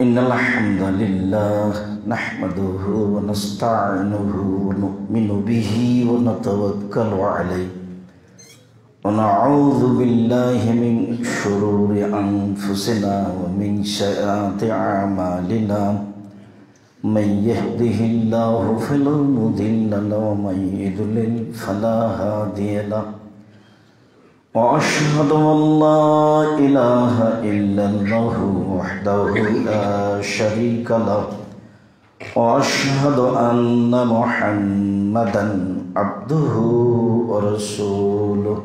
إن الحمد لله نحمده ونستعينه ونؤمن به ونتوكل عليه ونعوذ بالله من شرور أنفسنا ومن سيئات أعمالنا. من يهده الله فلا مضل له ومن يضلل فلا هادي له. وأشهد أن لا إله إلا الله وحده لا شريك له. وأشهد أن محمدا عبده ورسوله.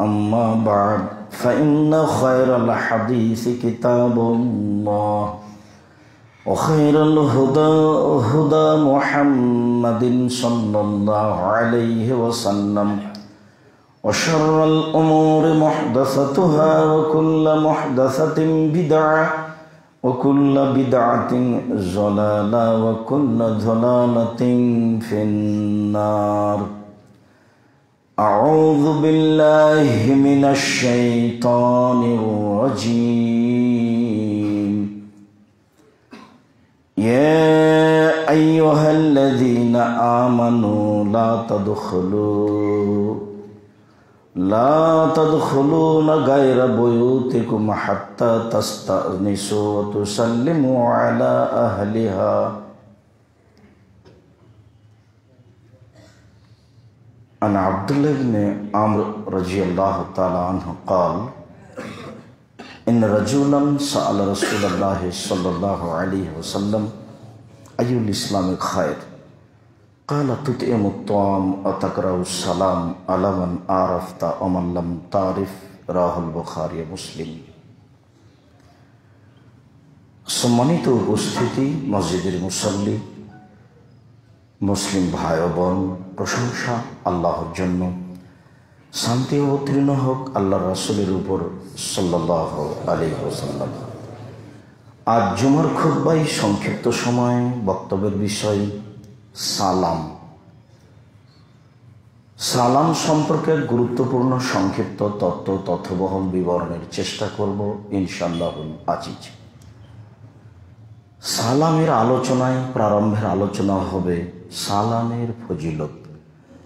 أما بعد فإن خير الحديث كتاب الله وخير الهدى هدى محمد صلى الله عليه وسلم. وشر الأمور محدثتها وكل محدثة بدعة وكل بدعة ضلالة وكل ضلالة في النار. أعوذ بالله من الشيطان الرجيم. يا أيها الذين آمنوا لا تدخلوا لا تدخلون غير بيوتكم حتى تستأنسوا وتسلموا على أهلها عن عبد الله بن عمرو رضي الله تعالى عنه قال إن رجلا سأل رسول الله صلى الله عليه وسلم أي الإسلام خير قال تطعم الطعام وتقرأ السلام على من عرفت ومن لم تعرف রাহ বুখারি মুসলিম সম্মানিত উপস্থিতি মসজিদের মুসল্লি মুসলিম ভাই বোন প্রশংসা আল্লাহর জন্য শান্তি অবতীর্ণ হোক আল্লাহ রাসুলের উপর সাল্লাহ আলী ওসাল্লাম আজ জুমার খুদ্বাই সংক্ষিপ্ত সময় বক্তব্যের বিষয় সালাম। সালাম সম্পর্কে গুরুত্বপূর্ণ সংক্ষিপ্ত তত্ত্ব তথ্যবহল বিবরণের চেষ্টা করব ইনশাল্লাহ আজিজ। সালামের আলোচনায় প্রারম্ভের আলোচনা হবে সালামের ফজিলত।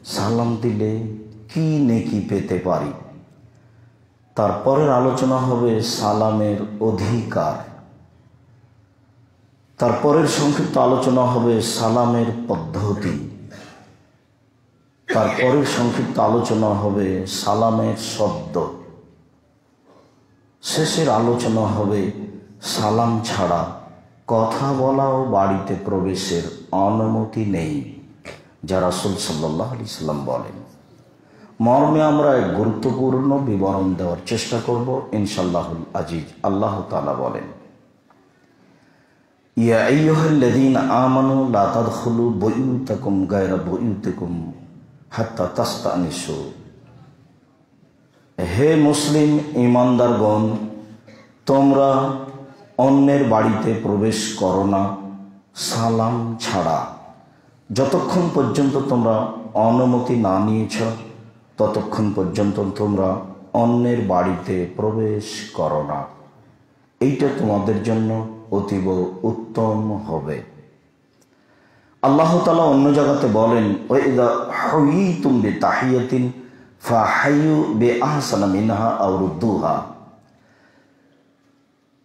সালাম দিলে কি নেকি পেতে পারি? তারপরের আলোচনা হবে সালামের অধিকার। তারপরের সংক্ষিপ্ত আলোচনা হবে সালামের পদ্ধতি। তারপরের সংক্ষিপ্ত আলোচনা হবে সালামের শব্দ। শেষের আলোচনা হবে সালাম ছাড়া কথা বলা ও বাড়িতে প্রবেশের অনুমতি নেই, যা রাসুল সাল্লাহ আলি সাল্লাম বলেন। মর্মে আমরা এক গুরুত্বপূর্ণ বিবরণ দেওয়ার চেষ্টা করব ইনশাল্লাহুল আজিজ। আল্লাহ তালা বলেন ইয়া হে মুসলিম ইমানদারগণ তোমরা অন্যের বাড়িতে প্রবেশ করো না, সালাম ছাড়া। যতক্ষণ পর্যন্ত তোমরা অনুমতি না নিয়েছ, ততক্ষণ পর্যন্ত তোমরা অন্যের বাড়িতে প্রবেশ করো না। এইটা তোমাদের জন্য অতীব উত্তম হবে। আল্লাহ তালা অন্য জায়গাতে বলেন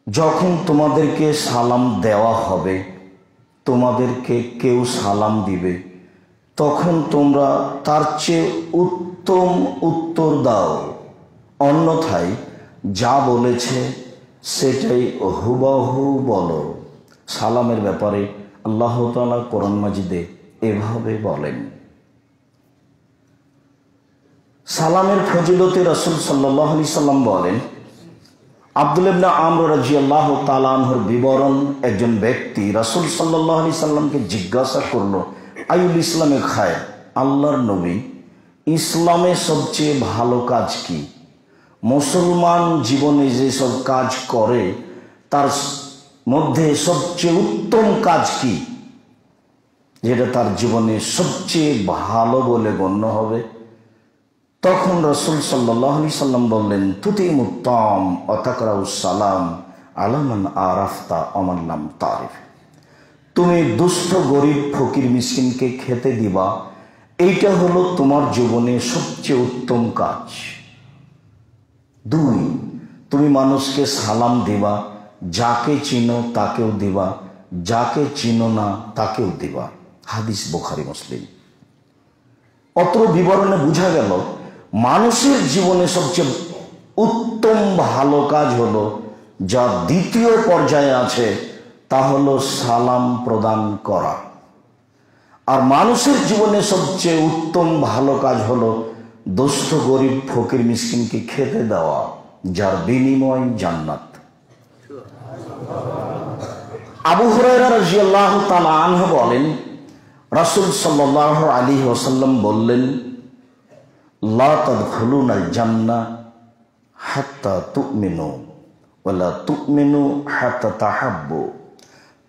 যখন তোমাদেরকে সালাম দেওয়া হবে, তোমাদেরকে কেউ সালাম দিবে, তখন তোমরা তার চেয়ে উত্তম উত্তর দাও। অন্যথায় যা বলেছে সেটাই হুবাহু বলো। সালামের ব্যাপারে আল্লাহ তালা কোরআন মাজিদে এভাবে বলেন। সালামের ফজিলতে রসুল সাল্লাহ আলি সাল্লাম বলেন, আব্দুল ইবনা আমর রাজি আল্লাহ বিবরণ একজন ব্যক্তি রাসুল সাল্লাহ আলি সাল্লামকে জিজ্ঞাসা করল আইউল ইসলামে খায় আল্লাহর নবী, ইসলামে সবচেয়ে ভালো কাজ কি? মুসলমান জীবনে যেসব কাজ করে, তার মধ্যে সবচেয়ে উত্তম কাজ কি? যেটা তার জীবনে সবচেয়ে ভালো বলে গণ্য হবে। তখন রসুল সাল্লাহ সাল্লাম বললেন, তুতি মুত্তম, অতাকরাউ সালাম, আলামান আরাফতা নাম তারিফ। তুমি দুস্থ গরিব, ফকির, মিসকিনকে খেতে দিবা। এইটা হলো তোমার জীবনে সবচেয়ে উত্তম কাজ। দুই, তুমি মানুষকে সালাম দিবা, যাকে চিনো তাকেও দিবা, যাকে চিনো না তাকেও দিবা। হাদিস বোখারি, মুসলিম। অত্র বিবরণে বোঝা গেল, মানুষের জীবনে সবচেয়ে উত্তম ভালো কাজ হলো, যা দ্বিতীয় পর্যায়ে আছে, তা হলো সালাম প্রদান করা। আর মানুষের জীবনে সবচেয়ে উত্তম ভালো কাজ হলো দুস্থ গরিব ফকির মিসকিনকে খেতে দেওয়া, যার বিনিময় জান্নাত। আবু হুরায়রা রাজিয়াল্লাহ তাআলা আনহু বলেন, রাসূল সাল্লাল্লাহু আলাইহি ওয়াসাল্লাম বললেন তাহাব্বু।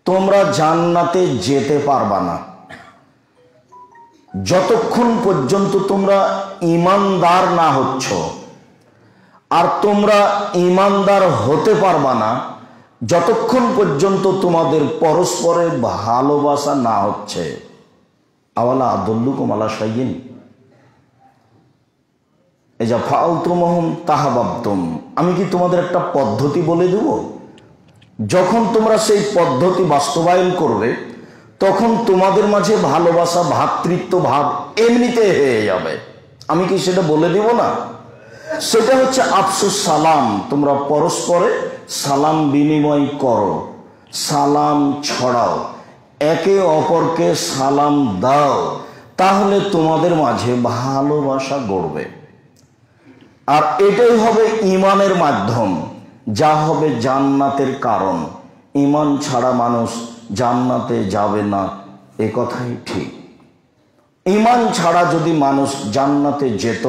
তোমরা জান্নাতে যেতে পারবা না। যতক্ষণ পর্যন্ত তোমরা ইমানদার না হচ্ছ, আর তোমরা ইমানদার হতে পারবা না, যতক্ষণ পর্যন্ত তোমাদের পরস্পরের ভালোবাসা না হচ্ছে। আওয়ালা আদুল্লুকুম আলা সাইয়িন এই যা ফাউতুমহম তাহাবাবতুম। আমি কি তোমাদের একটা পদ্ধতি বলে দেব? যখন তোমরা সেই পদ্ধতি বাস্তবায়ন করবে তখন তোমাদের মাঝে ভালোবাসা, ভাতৃত্ব ভাব এমনিতে হয়ে যাবে। আমি কি সেটা বলে দিব না? সেটা হচ্ছে আফসুস, সালাম। তোমরা পরস্পরে সালাম বিনিময় করো, সালাম ছড়াও, একে অপরকে সালাম দাও, তাহলে তোমাদের মাঝে ভালোবাসা গড়বে। আর এটাই হবে ইমানের মাধ্যম, যা হবে জান্নাতের কারণ। ইমান ছাড়া মানুষ জান্নাতে যাবে না, এ কথাই ঠিক। ইমান ছাড়া যদি মানুষ জান্নাতে যেত,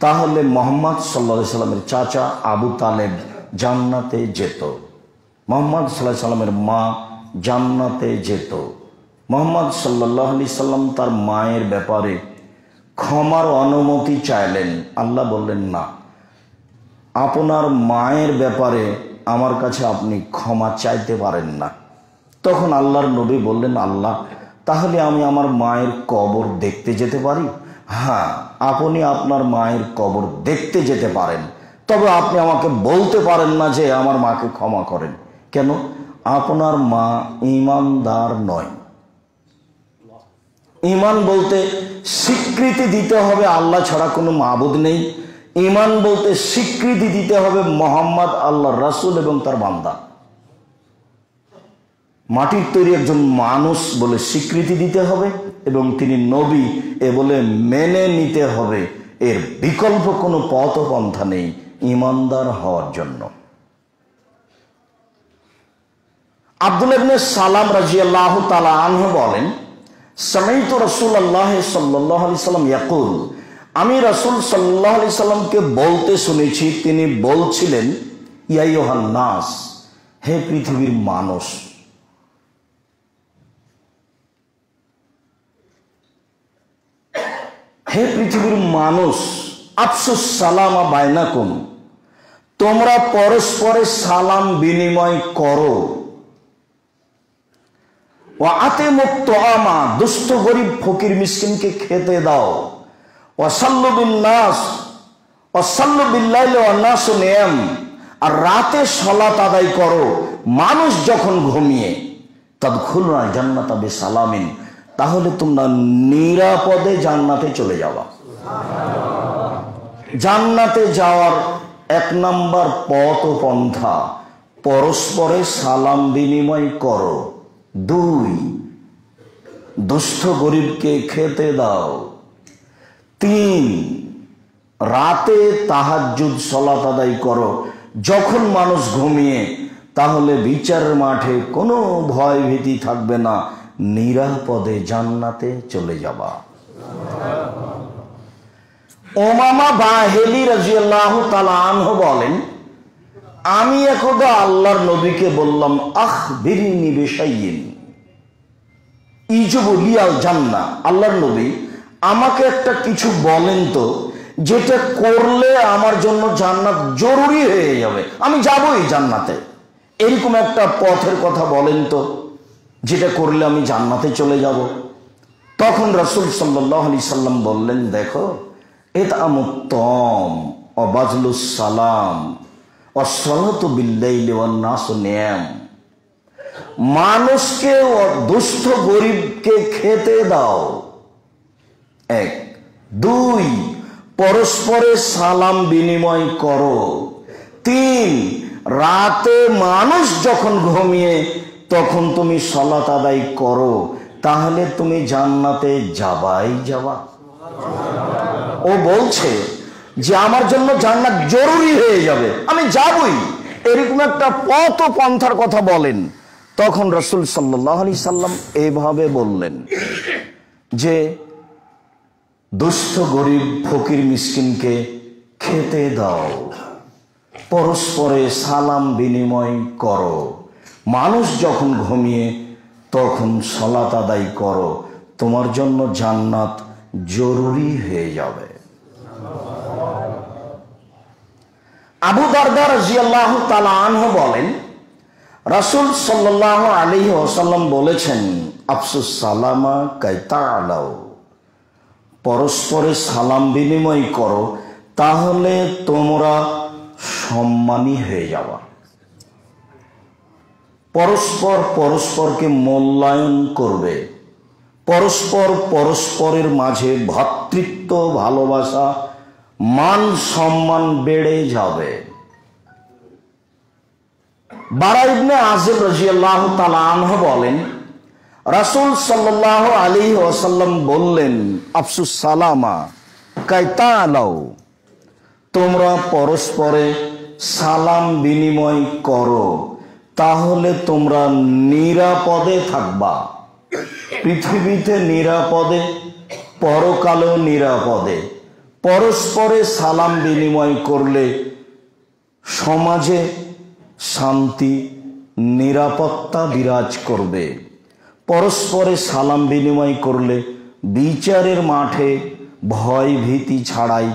তাহলে মোহাম্মদ সাল্লা সাল্লামের চাচা আবু তালেব জান্নাতে যেত। মোহাম্মদ সাল্লাহ সাল্লামের মা জান্নাতে যেত। মোহাম্মদ সাল্লাহ আলি সাল্লাম তার মায়ের ব্যাপারে ক্ষমার অনুমতি চাইলেন। আল্লাহ বললেন, না, আপনার মায়ের ব্যাপারে আমার কাছে আপনি ক্ষমা চাইতে পারেন না। তখন আল্লাহর নবী বললেন, আল্লাহ, তাহলে আমি আমার মায়ের কবর দেখতে যেতে পারি? হ্যাঁ আপনি আপনার মায়ের কবর দেখতে যেতে পারেন। তবে আপনি আমাকে বলতে পারেন না যে আমার মাকে ক্ষমা করেন। কেন? আপনার মা ইমানদার নয়। ইমান বলতে স্বীকৃতি দিতে হবে আল্লাহ ছাড়া কোনো মাবুদ নেই। ইমান বলতে স্বীকৃতি দিতে হবে মোহাম্মদ আল্লাহ রাসুল এবং তার বান্দা। মাটির তৈরি একজন মানুষ বলে স্বীকৃতি দিতে হবে এবং তিনি নবী এ বলে মেনে নিতে হবে। এর বিকল্প কোনো পথ পন্থা নেই ইমানদার হওয়ার জন্য। আব্দুল ইবনে সালাম রাজিয়াল্লাহ তালা আনহু বলেন, সামাইত রসুল আল্লাহ সাল্লাহ সাল্লাম ইয়াকুল, আমি রসুল সাল্লাহ আলি সাল্লামকে বলতে শুনেছি, তিনি বলছিলেন ইয়াইহান নাস, হে পৃথিবীর মানুষ হে পৃথিবীর মানুষ, আফসুস, সালামা বাইনাকুম। তোমরা পরস্পরে সালাম বিনিময় করো। ও আতে মুক্ত আমা দুষ্ট গরিব ফকির মিসকিনকে খেতে দাও। নাস নাস নেম আর রাতে সলাত আদায় করো। মানুষ যখন ঘুমিয়ে খুলনা জান্নাত সালামিন তাহলে তোমরা নিরাপদে জান্নাতে চলে যাওয়া জান্নাতে যাওয়ার এক নাম্বার পথ ও পন্থা পরস্পরে সালাম বিনিময় করো। দুই দুস্থ গরিবকে খেতে দাও। তিন, রাতে তাহাজুদ সলাত আদায় করো। যখন মানুষ ঘুমিয়ে, তাহলে বিচারের মাঠে কোনো ভয় ভীতি থাকবে না। নিরাপদে জান্নাতে চলে যাবা। ওমামা বাহেলি রাজিয়াল্লাহ তালাহ বলেন, আমি একদা আল্লাহর নবীকে বললাম, আহ বিরিনি বেশাইন ইজবলিয়াল জান্না। আল্লাহর নবী আমাকে একটা কিছু বলেন তো, যেটা করলে আমার জন্য জান্নাত জরুরি হয়ে যাবে। আমি যাবই জান্নাতে। এরকম একটা পথের কথা বলেন তো। যেটা করলে আমি জান্নাতে চলে যাব। তখন রসুল সাল্লাহ আলি সাল্লাম বললেন, দেখো এটা আমুত্তম অবাজলুস সালাম মানুষকে দুস্থ গরিবকে খেতে দাও। এক। দুই। পরস্পরে সালাম বিনিময় করো। তিন। রাতে মানুষ যখন ঘুমিয়ে তখন তুমি সলাত আদায় করো, তাহলে তুমি জান্নাতে যাবাই যাবা। ও বলছে যে আমার জন্য জান্নাত জরুরি হয়ে যাবে, আমি যাবই। এরকম একটা ও পন্থার কথা বলেন। তখন রসুল সাল্লাহ আলি সাল্লাম এইভাবে বললেন যে দুস্থ গরিব ফকির মিসকিনকে খেতে দাও, পরস্পরে সালাম বিনিময় করো। মানুষ যখন ঘুমিয়ে, তখন সলাত আদায় করো। তোমার জন্য জান্নাত জরুরি হয়ে যাবে। আবু দারদার জিয়াল্লাহ তালাহ বলেন, রাসুল সাল্লাহ আলী ওসাল্লাম বলেছেন, আফসুস সালামা কাইতা আলাও পরস্পরে সালাম বিনিময় করো, তাহলে তোমরা সম্মানী হয়ে যাবা। পরস্পর পরস্পরকে মূল্যায়ন করবে। পরস্পর পরস্পরের মাঝে ভ্রাতৃত্ব ভালোবাসা, মান সম্মান বেড়ে যাবে। বারা ইবনে আজিব রাজিয়াল্লাহ তাআলা আনহু বলেন, রাসূল সাল্লাল্লাহু আলাইহি ওয়াসাল্লাম বললেন, আফসুস সালামা কাইতা আলাও তোমরা পরস্পরে সালাম বিনিময় করো। তাহলে তোমরা নিরাপদে থাকবা। পৃথিবীতে নিরাপদে, পরকালেও নিরাপদে। পরস্পরে সালাম বিনিময় করলে সমাজে শান্তি, নিরাপত্তা বিরাজ করবে। পরস্পরে সালাম বিনিময় করলে বিচারের মাঠে ভয় ভীতি ছাড়াই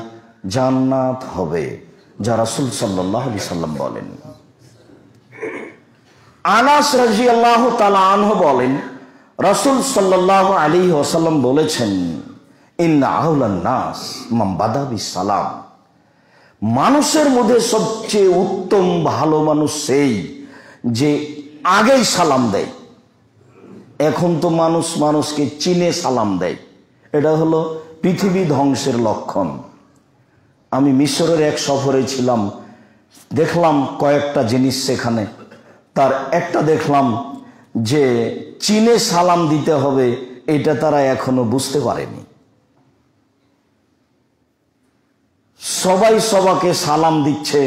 জান্নাত হবে। যা রাসুল সাল্লাহ সাল্লাম বলেন। আনাস রাজি আল্লাহ আনহ বলেন, রসুল সাল্লাহ আলী ওসাল্লাম বলেছেন মাম্বাদাবি সালাম মানুষের মধ্যে সবচেয়ে উত্তম ভালো মানুষ সেই যে আগেই সালাম দেয়। এখন তো মানুষ মানুষকে চিনে সালাম দেয়। এটা হলো পৃথিবী ধ্বংসের লক্ষণ। আমি মিশরের এক সফরে ছিলাম, দেখলাম কয়েকটা জিনিস সেখানে। তার একটা দেখলাম যে চীনে সালাম দিতে হবে, এটা তারা এখনও বুঝতে পারেনি। সবাই সবাকে সালাম দিচ্ছে,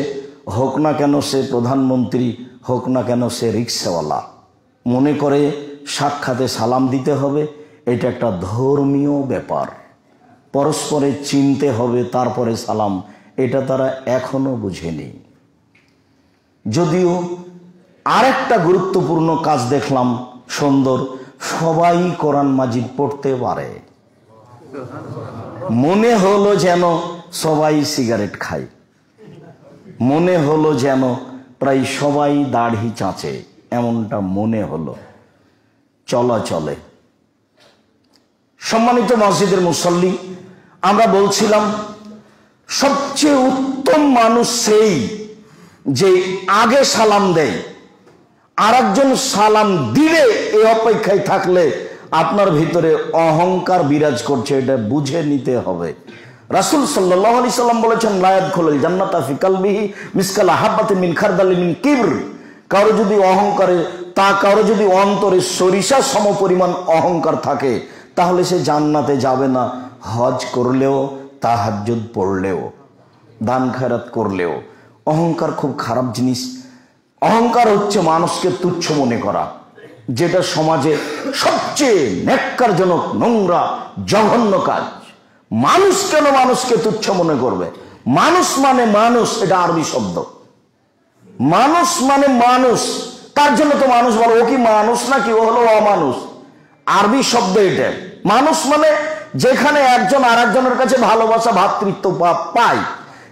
হোক না কেন সে প্রধানমন্ত্রী, হোক না কেন সে রিক্সাওয়ালা। মনে করে সাক্ষাতে সালাম দিতে হবে, এটা একটা ধর্মীয় ব্যাপার। পরস্পরে চিনতে হবে, তারপরে সালাম, এটা তারা এখনও বুঝেনি। যদিও আরেকটা গুরুত্বপূর্ণ কাজ দেখলাম, সুন্দর, সবাই কোরআন মাজিদ পড়তে পারে। মনে হলো যেন সবাই সিগারেট খায়। মনে হলো যেন প্রায় সবাই দাড়ি চাঁচে, এমনটা মনে হলো। চলা চলে। সম্মানিত মসজিদের মুসল্লি, আমরা বলছিলাম, সবচেয়ে উত্তম মানুষ সেই যে আগে সালাম দেয়। আর সালাম দিলে এই অপেক্ষায় থাকলে আপনার ভিতরে অহংকার বিরাজ করছে, এটা বুঝে নিতে হবে। রাসুল সাল্লাহ আলি সাল্লাম বলেছেন লায়াত খোলেল জান্নাত ফিকালবিহি মিসকাল আহাবাতে মিন খারদালি মিন কিবর। কারও যদি অহংকারে, তা কারও যদি অন্তরে সরিষা সম পরিমাণ অহংকার থাকে, তাহলে সে জান্নাতে যাবে না। হজ করলেও, তাহাজ্জুদ পড়লেও, দান খায়রাত করলেও। অহংকার খুব খারাপ জিনিস। অহংকার হচ্ছে মানুষকে তুচ্ছ মনে করা, যেটা সমাজে সবচেয়ে ন্যাক্কারজনক, নোংরা, জঘন্য কাজ। মানুষ কেন মানুষকে তুচ্ছ মনে করবে? মানুষ মানে মানুষ, এটা আরবি শব্দ। মানুষ মানে মানুষ, তার জন্য তো মানুষ বলো, ও কি মানুষ নাকি? ও হলো অমানুষ। আরবি শব্দ এটা। মানুষ মানে যেখানে একজন আরেকজনের কাছে ভালোবাসা, ভাতৃত্ব পায়।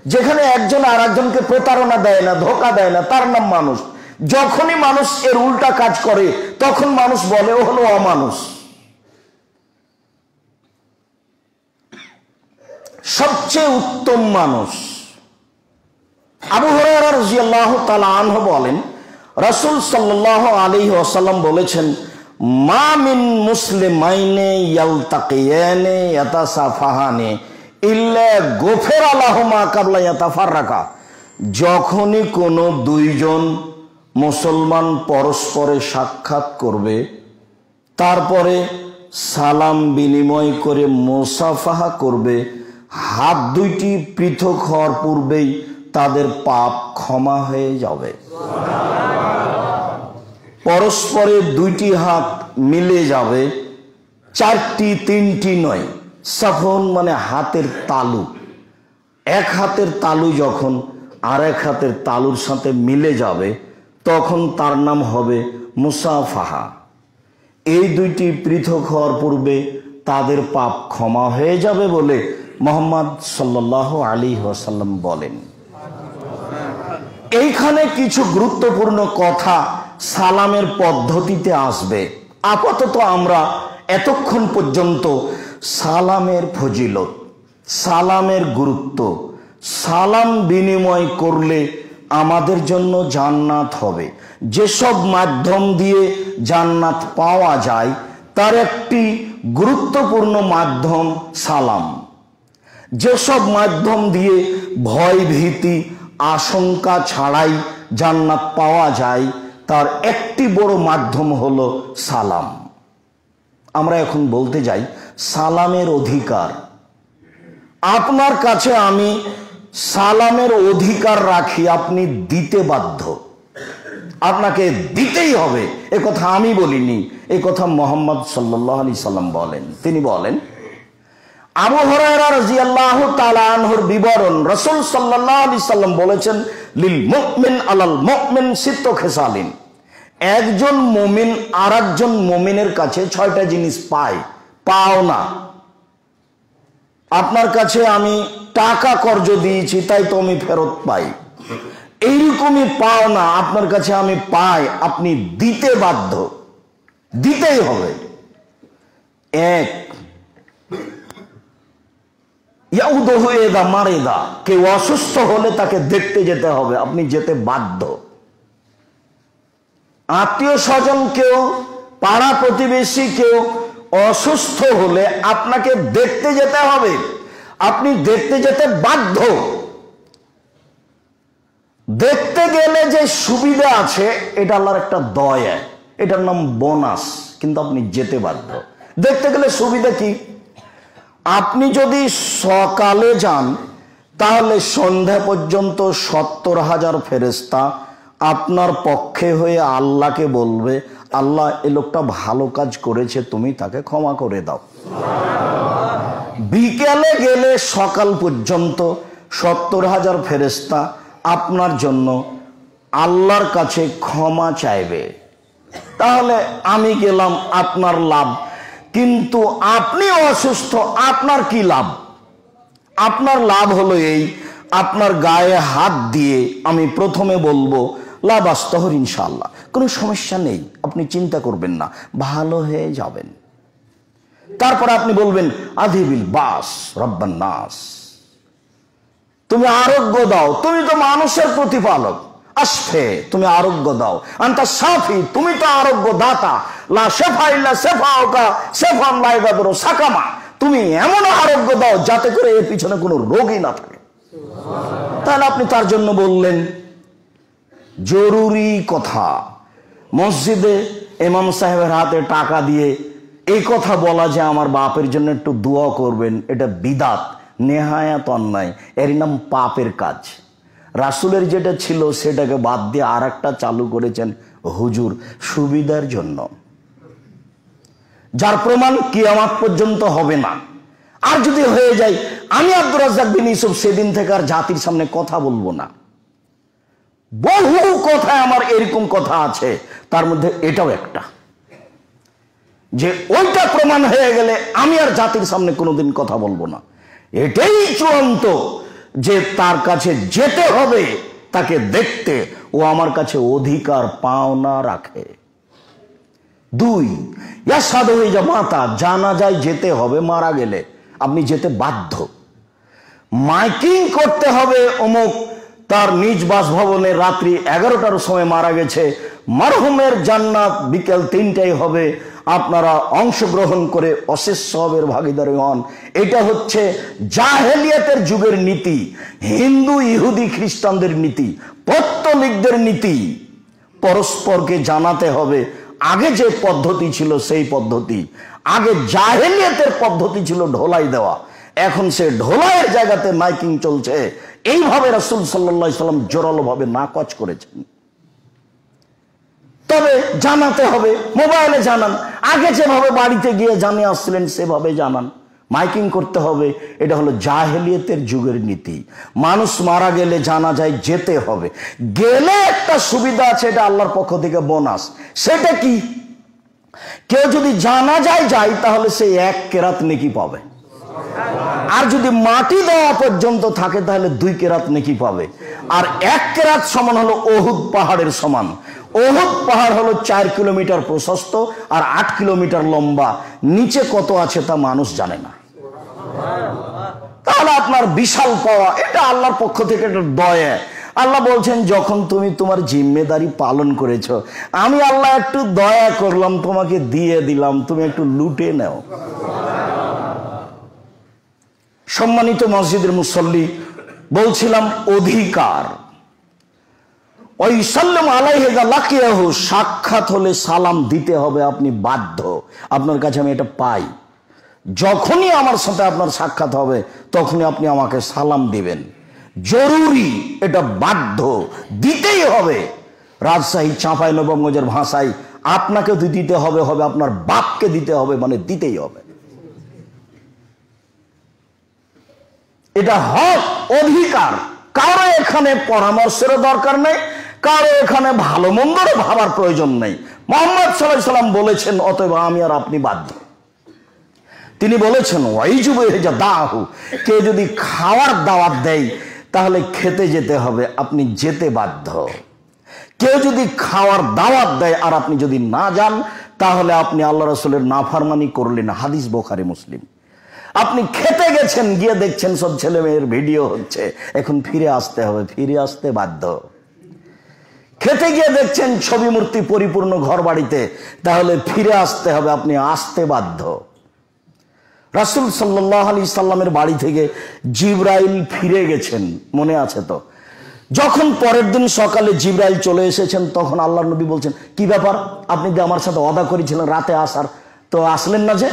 যেখানে একজন আর একজনকে প্রতারণা দেয় না, ধোকা দেয় না, তার নাম মানুষ। যখনই মানুষ এর উল্টা কাজ করে, তখন মানুষ বলে ও হলো অমানুষ। সবচেয়ে উত্তম মানুষ। আবু হরাইরা রাদিয়াল্লাহু তাআলা আনহু বলেন, রাসূল সাল্লাল্লাহু আলাইহি ওয়াসাল্লাম বলেছেন, মা মিন মুসলিমাইনে ইয়ালতাকিয়ানে ইয়াতাসাফাহানে। গোফের লাহুমা কাবলা ইয়াতাফাররাকা। যখনই কোনো দুইজন মুসলমান পরস্পরে সাক্ষাৎ করবে, তারপরে সালাম বিনিময় করে মোসাফাহা করবে, হাত দুইটি পৃথক হওয়ার পূর্বেই তাদের পাপ ক্ষমা হয়ে যাবে। পরস্পরে দুইটি হাত মিলে যাবে, চারটি, তিনটি নয়। সাফন মানে হাতের তালু। এক হাতের তালু যখন আর এক হাতের তালুর সাথে মিলে যাবে, তখন তার নাম হবে মুসাফাহা। এই দুইটি পৃথক হওয়ার পূর্বে তাদের পাপ ক্ষমা হয়ে যাবে বলে মোহাম্মদ সাল্লাহ আলী ওয়াসাল্লাম বলেন। এইখানে কিছু গুরুত্বপূর্ণ কথা সালামের পদ্ধতিতে আসবে। আপাতত আমরা এতক্ষণ পর্যন্ত সালামের ফজিলত, সালামের গুরুত্ব, সালাম বিনিময় করলে আমাদের জন্য জান্নাত হবে। যেসব মাধ্যম দিয়ে জান্নাত পাওয়া যায়, তার একটি গুরুত্বপূর্ণ মাধ্যম সালাম। যেসব মাধ্যম দিয়ে ভয়, ভীতি, আশঙ্কা ছাড়াই জান্নাত পাওয়া যায়, তার একটি বড় মাধ্যম হলো সালাম। আমরা এখন বলতে যাই, সালামের অধিকার। আপনার কাছে আমি সালামের অধিকার রাখি, আপনি দিতে বাধ্য। আপনাকে দিতেই হবে। এ কথা আমি বলিনি, এ কথা মোহাম্মদ সাল্লাহ আলি সাল্লাম বলেন। তিনি বলেন, আবু বিবরণ রাসূল সাল্লাল্লাহু আলাইহি সাল্লাম বলেছেন, লিল মুমিন আলাল মুমিন সিত্ত খেসালিন। একজন মমিন আর একজন মুমিনের কাছে ছয়টা জিনিস পায়। পাও না। আপনার কাছে আমি টাকা কর্জ দিয়েছি, তাই তো আমি ফেরত পাই। এইরকমই পাও না, আপনার কাছে আমি পাই, আপনি দিতে বাধ্য। দিতেই হবে। এক ইয়াউদা মারেদা, কেউ অসুস্থ হলে তাকে দেখতে যেতে হবে, আপনি যেতে বাধ্য। আত্মীয় স্বজন কেউ, পাড়া প্রতিবেশী কেউ অসুস্থ হলে আপনাকে দেখতে যেতে হবে। আপনি দেখতে যেতে বাধ্য। দেখতে গেলে যে সুবিধা আছে, এটা আল্লাহর একটা দয়া। এটার নাম বোনাস, কিন্তু আপনি যেতে বাধ্য। দেখতে গেলে সুবিধা কি? আপনি যদি সকালে যান, তাহলে সন্ধ্যা পর্যন্ত সত্তর হাজার ফেরেস্তা আপনার পক্ষে হয়ে আল্লাহকে বলবে, আল্লাহ এ লোকটা ভালো কাজ করেছে, তুমি তাকে ক্ষমা করে দাও। বিকেলে গেলে সকাল পর্যন্ত সত্তর হাজার ফেরেস্তা আপনার জন্য আল্লাহর কাছে ক্ষমা চাইবে। তাহলে আমি গেলাম আপনার লাভ, কিন্তু আপনি অসুস্থ, আপনার কি লাভ? আপনার লাভ হলো এই, আপনার গায়ে হাত দিয়ে আমি প্রথমে বলব লাভ আস্তহর ইনশাল্লাহ কোনো সমস্যা নেই, আপনি চিন্তা করবেন না, ভালো হয়ে যাবেন। তারপর আপনি বলবেন আধিবিল বাস, রব্বান নাস। তুমি আরোগ্য দাও, তুমি তো মানুষের প্রতিপালক। আসফে তুমি আরোগ্য দাও। আন্তা সাফি, তুমি তো আরোগ্য দাতা। লা শেফা ইল্লা শেফা ওকা লাইবাদরো সাকামা। তুমি এমন আরোগ্য দাও যাতে করে এর পিছনে কোনো রোগই না থাকে। তাহলে আপনি তার জন্য বললেন জরুরি কথা। মসজিদে এমাম সাহেবের হাতে টাকা দিয়ে এই কথা বলা যে আমার বাপের জন্য একটু দোয়া করবেন, এটা বিদাত, নেহায়াত অন্যায়। এর নাম পাপের কাজ। রাসুলের যেটা ছিল সেটাকে বাদ দিয়ে আর একটা চালু করেছেন হুজুর সুবিধার জন্য। যার প্রমাণ কিয়ামাত পর্যন্ত হবে না। আর যদি হয়ে যায়, আমি আব্দুর রাজ্জাক বিন ইউসুফ সেদিন থেকে আর জাতির সামনে কথা বলব না। বহু কথায় আমার এরকম কথা আছে, তার মধ্যে এটাও একটা। যে ওইটা প্রমাণ হয়ে গেলে আমি আর জাতির সামনে কোনোদিন কথা বলব না। এটাই চূড়ান্ত যে তার কাছে যেতে হবে, তাকে দেখতে ও আমার কাছে অধিকার পাওনা রাখে। দুই ইয়াসাদ হয়ে যা মাতা জানা যায় যেতে হবে মারা গেলে। আপনি যেতে বাধ্য। মাইকিং করতে হবে অমুক তার নিজ বাসভবনে রাত্রি এগারোটার সময় মারা গেছে। মারহুমের জান্নাত বিকেল তিনটায় হবে। আপনারা অংশগ্রহণ করে অশেষ সবের ভাগিদারি হন। এটা হচ্ছে জাহেলিয়াতের যুগের নীতি, হিন্দু, ইহুদি, খ্রিস্টানদের নীতি, পত্তলিকদের নীতি। পরস্পরকে জানাতে হবে। আগে যে পদ্ধতি ছিল সেই পদ্ধতি। আগে জাহেলিয়াতের পদ্ধতি ছিল ঢোলাই দেওয়া। এখন সে ঢোলাইয়ের জায়গাতে মাইকিং চলছে। এইভাবে রাসুল সাল্লাহ সাল্লাম জোরালো ভাবে নাকচ করেছেন। তবে জানাতে হবে, মোবাইলে জানান, আগে যেভাবে বাড়িতে গিয়ে জানিয়ে আসছিলেন, সেভাবে জানান। মাইকিং করতে হবে, এটা হলো জাহেলিয়তের যুগের নীতি। মানুষ মারা গেলে জানা যায় যেতে হবে। গেলে একটা সুবিধা আছে, এটা আল্লাহর পক্ষ থেকে বোনাস। সেটা কি? কেউ যদি জানা যায় যায়, তাহলে সে এক কেরাত নেকি পাবে। আর যদি মাটি দেওয়া পর্যন্ত থাকে, তাহলে দুই কেরাত নেকি পাবে। আর এক কেরাত সমান হলো ওহুদ পাহাড়ের সমান। ওহুদ পাহাড় হলো চার কিলোমিটার প্রশস্ত আর আট কিলোমিটার লম্বা। নিচে কত আছে তা মানুষ জানে না। তাহলে আপনার বিশাল পাওয়া, এটা আল্লাহর পক্ষ থেকে একটা দয়া। আল্লাহ বলছেন, যখন তুমি তোমার জিম্মেদারি পালন করেছ, আমি আল্লাহ একটু দয়া করলাম, তোমাকে দিয়ে দিলাম, তুমি একটু লুটে নাও। সম্মানিত মসজিদের মুসল্লি, বলছিলাম অধিকার। ওই সাল্লাম আলাইহেদা লাকিয়াহু, সাক্ষাৎ হলে সালাম দিতে হবে আপনি বাধ্য। আপনার কাছে আমি এটা পাই। যখনই আমার সাথে আপনার সাক্ষাৎ হবে, তখনই আপনি আমাকে সালাম দিবেন। জরুরি, এটা বাধ্য। দিতেই হবে। রাজশাহী, চাঁপাই নবঙ্গজের ভাষায় আপনাকে দিতে হবে হবে আপনার বাপকে দিতে হবে মানে দিতেই হবে। এটা হক অধিকার। কারও এখানে পরামর্শেরও দরকার নেই, কারও এখানে ভালো মন্দরও ভাবার প্রয়োজন নেই। মোহাম্মদ সাল্লাহ সাল্লাম বলেছেন, অতএব আমি আর আপনি বাধ্য। তিনি বলেছেন দাহু কে যদি খাওয়ার দাওয়াত দেয়, তাহলে খেতে যেতে হবে, আপনি যেতে বাধ্য। কেউ যদি খাওয়ার দাওয়াত দেয় আর আপনি যদি না যান, তাহলে আপনি আল্লাহ রসুলের নাফারমানি করলেন, হাদিস বোখারি, মুসলিম। আপনি খেতে গেছেন, গিয়ে দেখছেন সব ছেলে মেয়ের ভিডিও হচ্ছে। এখন ফিরে আসতে হবে, ফিরে আসতে বাধ্য। খেতে গিয়ে দেখছেন ছবি মূর্তি পরিপূর্ণ ঘর বাড়িতে তাহলে ফিরে আসতে হবে, আপনি আসতে বাধ্য। রাসুল সাল্লাহ আলি সাল্লামের বাড়ি থেকে জিব্রাইল ফিরে গেছেন, মনে আছে তো? যখন পরের দিন সকালে জিব্রাইল চলে এসেছেন, তখন আল্লাহ নবী বলছেন, কি ব্যাপার? আপনি যে আমার সাথে অদা করেছিলেন রাতে আসার? তো আসলেন না যে?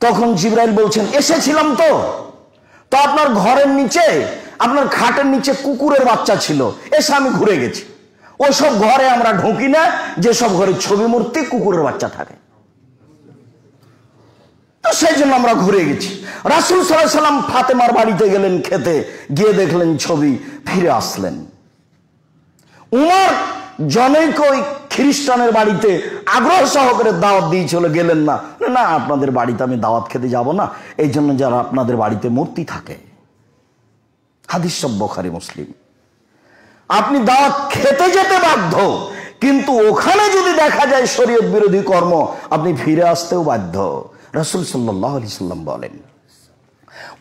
তখন জিব্রাইল বলছেন, এসেছিলাম তো। তো আপনার ঘরের নিচে, আপনার খাটের নিচে কুকুরের বাচ্চা ছিল। এসে আমি ঘুরে গেছি। ওসব ঘরে আমরা ঢুকি না, যেসব ঘরে ছবি মূর্তি কুকুরের বাচ্চা থাকে। তো সেই জন্য আমরা ঘুরে গেছি। রাসুল সাল্লাম ফাতেমার বাড়িতে গেলেন খেতে। গিয়ে দেখলেন ছবি, ফিরে আসলেন। উমার জনৈক ওই খ্রিস্টানের বাড়িতে আগ্রহ সহকারে দাওয়াত দিয়েছিল গেলেন না। না আপনাদের বাড়িতে আমি দাওয়াত খেতে যাব না। এই জন্য যারা আপনাদের বাড়িতে মূর্তি থাকে। হাদিস বখারি, মুসলিম। আপনি দাওয়াত খেতে যেতে বাধ্য, কিন্তু ওখানে যদি দেখা যায় শরীয়ত বিরোধী কর্ম, আপনি ফিরে আসতেও বাধ্য। রসুল সাল্লাহ আলি সাল্লাম বলেন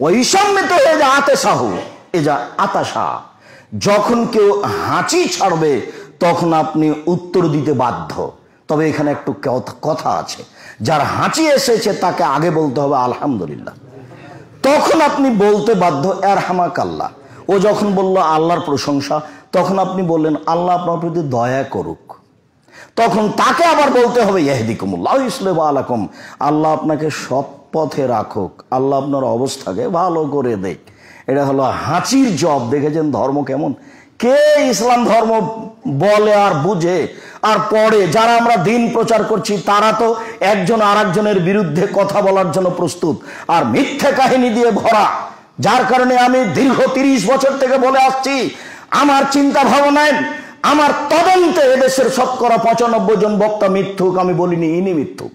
ওই সম্মিত হয়ে যা আতে সাহু এ যা আতাশা, যখন কেউ হাঁচি ছাড়বে তখন আপনি উত্তর দিতে বাধ্য। তবে এখানে একটু কথা আছে। যার হাঁচি এসেছে তাকে আগে বলতে হবে আলহামদুলিল্লাহ। তখন আপনি বলতে বাধ্য এর হামাক আল্লাহ ও যখন বলল আল্লাহর প্রশংসা, তখন আপনি বললেন, আল্লাহ আপনার প্রতি দয়া করুক। তখন তাকে আবার বলতে হবে, ইয়াহদিকুমুল্লাহ ইসলাম আলাকুম। আল্লাহ আপনাকে সৎ পথে রাখুক। আল্লাহ আপনার অবস্থাকে ভালো করে দেখ। এটা হলো হাঁচির জব। দেখেছেন ধর্ম কেমন? কে ইসলাম ধর্ম বলে আর বুঝে। আর পড়ে। যারা আমরা দিন প্রচার করছি, তারা তো একজন আর বিরুদ্ধে কথা বলার জন্য প্রস্তুত। আর মিথ্যে কাহিনী দিয়ে ভরা। যার কারণে আমি দীর্ঘ তিরিশ বছর থেকে বলে আসছি, আমার চিন্তা ভাবনায়, আমার তদন্তে এদেশের শতকরা পঁচানব্বই জন বক্তা মিথ্যুক, আমি বলিনি, ইনি মিথ্যুক।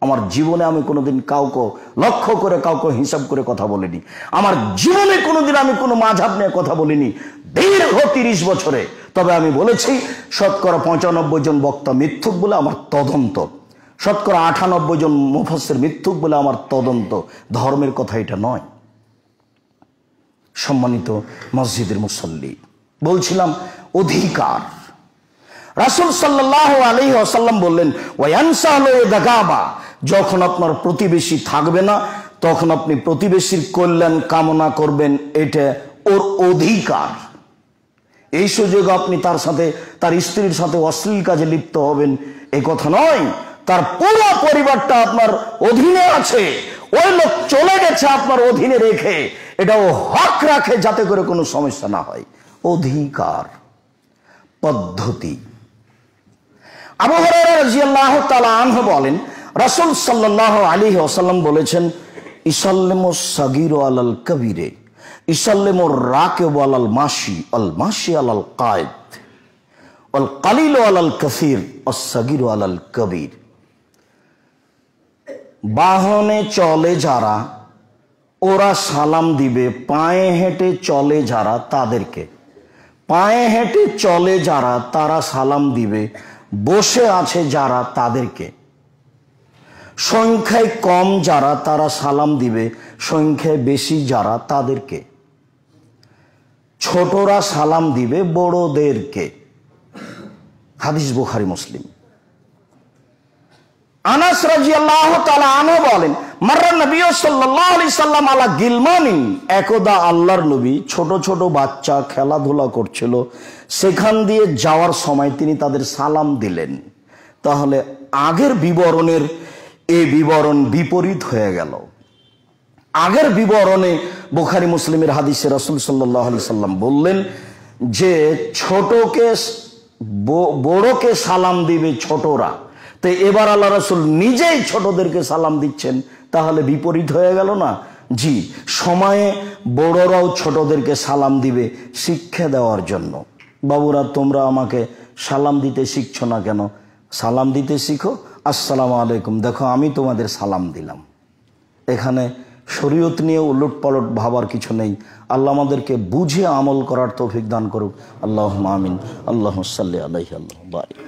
আমার জীবনে আমি কোনোদিন কাউকে লক্ষ্য করে, কাউকে হিসাব করে কথা বলিনি। আমার জীবনে কোনোদিন আমি কোনো মাঝাব নিয়ে কথা বলিনি। দীর্ঘ তিরিশ বছরে। তবে আমি বলেছি, শতকরা পঁচানব্বই জন বক্তা মিথ্যুক বলে আমার তদন্ত। শতকরা আটানব্বই জন মুফাসের মিথ্যুক বলে আমার তদন্ত। ধর্মের কথা এটা নয়। সম্মানিত মসজিদের মুসল্লি, বলছিলাম অধিকার। রাসুল সাল্লাহ আলী আসাল্লাম বললেন ওয়ানসাহবা যখন আপনার প্রতিবেশী থাকবে না, তখন আপনি প্রতিবেশীর কল্যাণ কামনা করবেন, এটা ওর অধিকার। এই সুযোগ আপনি তার সাথে, তার স্ত্রীর সাথে অশ্লীল কাজে লিপ্ত হবেন। এ কথা নয়, তার পুরো পরিবারটা আপনার অধীনে আছে। ওই লোক চলে গেছে আপনার অধীনে রেখে। এটা ও হক রাখে যাতে করে কোনো সমস্যা না হয়। অধিকার, পদ্ধতি। আবু হরাহ আনহ বলেন, রাসুল সাল্লাহ আলী ওসাল্লাম বলেছেন ইসাল্লেম সাগির আলাল কবিরে। ইসাল্লেম রাকে আলাল মাসি আল মাসি আলাল কায়েদ অল কালিল আলাল কফির অসাগির আলাল কবির। বাহনে চলে যারা, ওরা সালাম দিবে, পায়ে হেঁটে চলে যারা তাদেরকে। পায়ে হেঁটে চলে যারা, তারা সালাম দিবে, বসে আছে যারা তাদেরকে। সংখ্যায় কম যারা, তারা সালাম দিবে, সংখ্যায় বেশি যারা তাদেরকে। ছোটরা সালাম দিবে বড়দেরকে। হাদিস বুখারি, মুসলিম। আনাস রাজি আল্লাহ আনো বলেন, মার্রা নবী সাল্লাহ আলি সাল্লাম আলা গিলমানিন। একদা আল্লাহর নবী ছোট ছোট বাচ্চা খেলাধুলা করছিল। সেখান দিয়ে যাওয়ার সময় তিনি তাদের সালাম দিলেন। তাহলে আগের বিবরণের এই বিবরণ বিপরীত হয়ে গেল। আগের বিবরণে বোখারি মুসলিমের হাদিসে রসুল সাল্লাহ আলি সাল্লাম বললেন যে ছোটকে বড়কে সালাম দিবে ছোটরা। তো এবার আল্লাহ রসুল নিজেই ছোটদেরকে সালাম দিচ্ছেন, তাহলে বিপরীত হয়ে গেল না? জি, সময়ে বড়রাও ছোটদেরকে সালাম দিবে শিক্ষা দেওয়ার জন্য। বাবুরা, তোমরা আমাকে সালাম দিতে শিখছো না কেন? সালাম দিতে শিখো। আসসালামু আলাইকুম। দেখো, আমি তোমাদের সালাম দিলাম। এখানে শরীয়ত নিয়ে উলট পালট ভাবার কিছু নেই। আল্লাহ আমাদেরকে বুঝে আমল করার তৌফিক দান করুক। আল্লাহ আমিন। আল্লাহ সাল্লি আল্লাহ আল্লাহ বারিক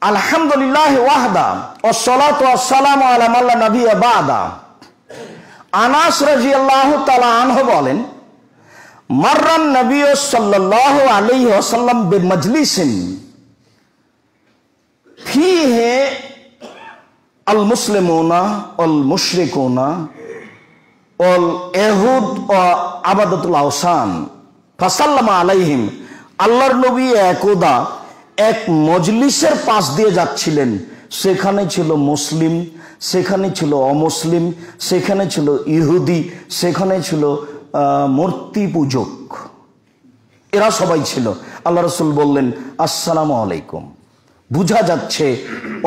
আলহামদুলিল্লাহ আল্লাহ আনাস তালা বলেন নবী বে ফিহে আল মুসলিমোনা, অল মুশরিকোনা, অল এহুদ ও আবাদতুল আহসান ফাসাল্লামা আলাইহিম, আল্লাহর নবী একদা এক মজলিসের পাশ দিয়ে যাচ্ছিলেন। সেখানে ছিল মুসলিম, সেখানে ছিল অমুসলিম, সেখানে ছিল ইহুদি, সেখানে ছিল মূর্তি পূজক। এরা সবাই ছিল। আল্লাহ রসুল বললেন, আসসালামু আলাইকুম। বুঝা যাচ্ছে,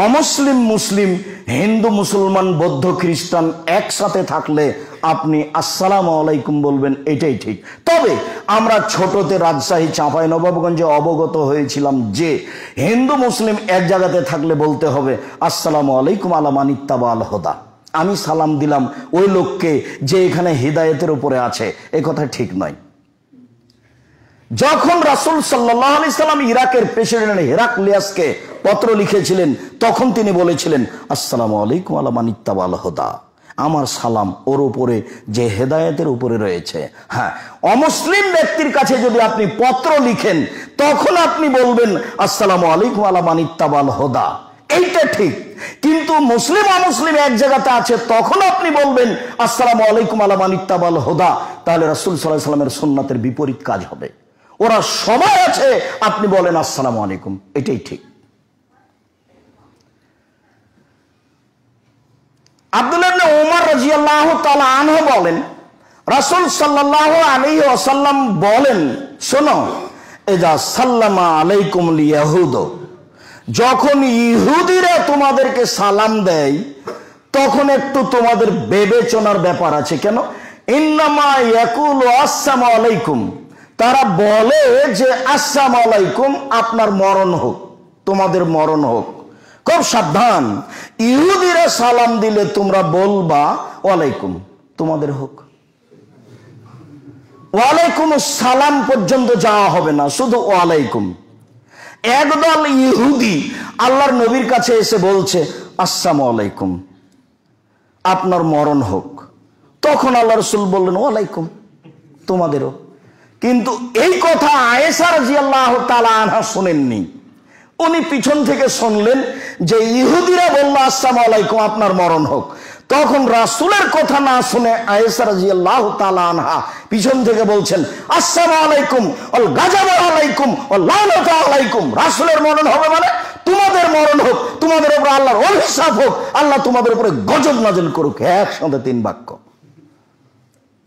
অমুসলিম মুসলিম, হিন্দু, মুসলমান, বৌদ্ধ, খ্রিস্টান একসাথে থাকলে আপনি আসসালাম আলাইকুম বলবেন, এটাই ঠিক। তবে আমরা ছোটতে রাজশাহী, চাঁপাই, নবাবগঞ্জে অবগত হয়েছিলাম যে হিন্দু, মুসলিম এক জায়গাতে থাকলে বলতে হবে, আসসালাম আলাইকুম আলামানিত্তাবা আল হোদা। আমি সালাম দিলাম ওই লোককে যে এখানে হৃদায়তের উপরে আছে। এ কথা ঠিক নয়। যখন রাসুল আলি সাল্লাম ইরাকের প্রেসিডেন্ট হেরাকলিয়াসকে পত্র লিখেছিলেন, তখন তিনি বলেছিলেন, আসসালাম আলাইকুম আলামানিত্তাবা আল হোদা। আমার সালাম ওর উপরে, যে হেদায়েতের উপরে রয়েছে। হ্যাঁ অমুসলিম ব্যক্তির কাছে যদি আপনি পত্র লিখেন, তখন আপনি বলবেন, আসসালাম আলাইকুম আলামানিত্তাবাল হোদা। এইটা ঠিক। কিন্তু মুসলিম, অমুসলিম এক জায়গাতে আছে, তখন আপনি বলবেন, আসসালাম আলাইকুম আলামানিত্তাবাল হোদা। তাহলে রাসুল সাল্লাহ সাল্লামের সোননাথের বিপরীত কাজ হবে। ওরা সবাই আছে। আপনি বলেন, আসসালাম আলাইকুম। এটাই ঠিক। রাজিয়াল্লাহ তালা আনহ বলেন, রাসুল সাল্লাহ আলী বলেন, শোনো, এজা সাল্লামা আলাইকুম ইয়াহুদ যখন ইহুদিরা তোমাদেরকে সালাম দেয়, তখন একটু তোমাদের বিবেচনার ব্যাপার আছে কেন? ইন্নামা ইয়াকুল আসসালামু আলাইকুম। তারা বলে যে, আসসালাম আলাইকুম, আপনার মরণ হোক, তোমাদের মরণ হোক। খুব সাবধান। ইহুদিরা সালাম দিলে তোমরা বলবা, ওয়ালাইকুম, তোমাদের হোক। ওয়ালাইকুম সালাম পর্যন্ত যাওয়া হবে না, শুধু ওয়ালাইকুম। একদল ইহুদি আল্লাহর নবীর কাছে এসে বলছে, আসসালামু আলাইকুম, আপনার মরণ হোক। তখন আল্লাহ রসুল বললেন, ওয়ালাইকুম, তোমাদেরও। কিন্তু এই কথা আয়েসার জিয়াল্লাহ তালা আনহা শোনেননি। উনি পিছন থেকে শুনলেন যে ইহুদিরা বলল, আসসালামু আলাইকুম, আপনার মরণ হোক। তখন রাসুলের কথা না শুনে আয়েসার জিয়াল্লাহ তালা আনহা পিছন থেকে বলছেন, আসসালামু আলাইকুম অল গাজাবা আলাইকুম লানতা আলাইকুম। রাসুলের মরণ হবে মানে তোমাদের মরণ হোক, তোমাদের উপরে আল্লাহর অভিশাপ হোক, আল্লাহ তোমাদের উপরে গজব নাজল করুক। একসাথে তিন বাক্য।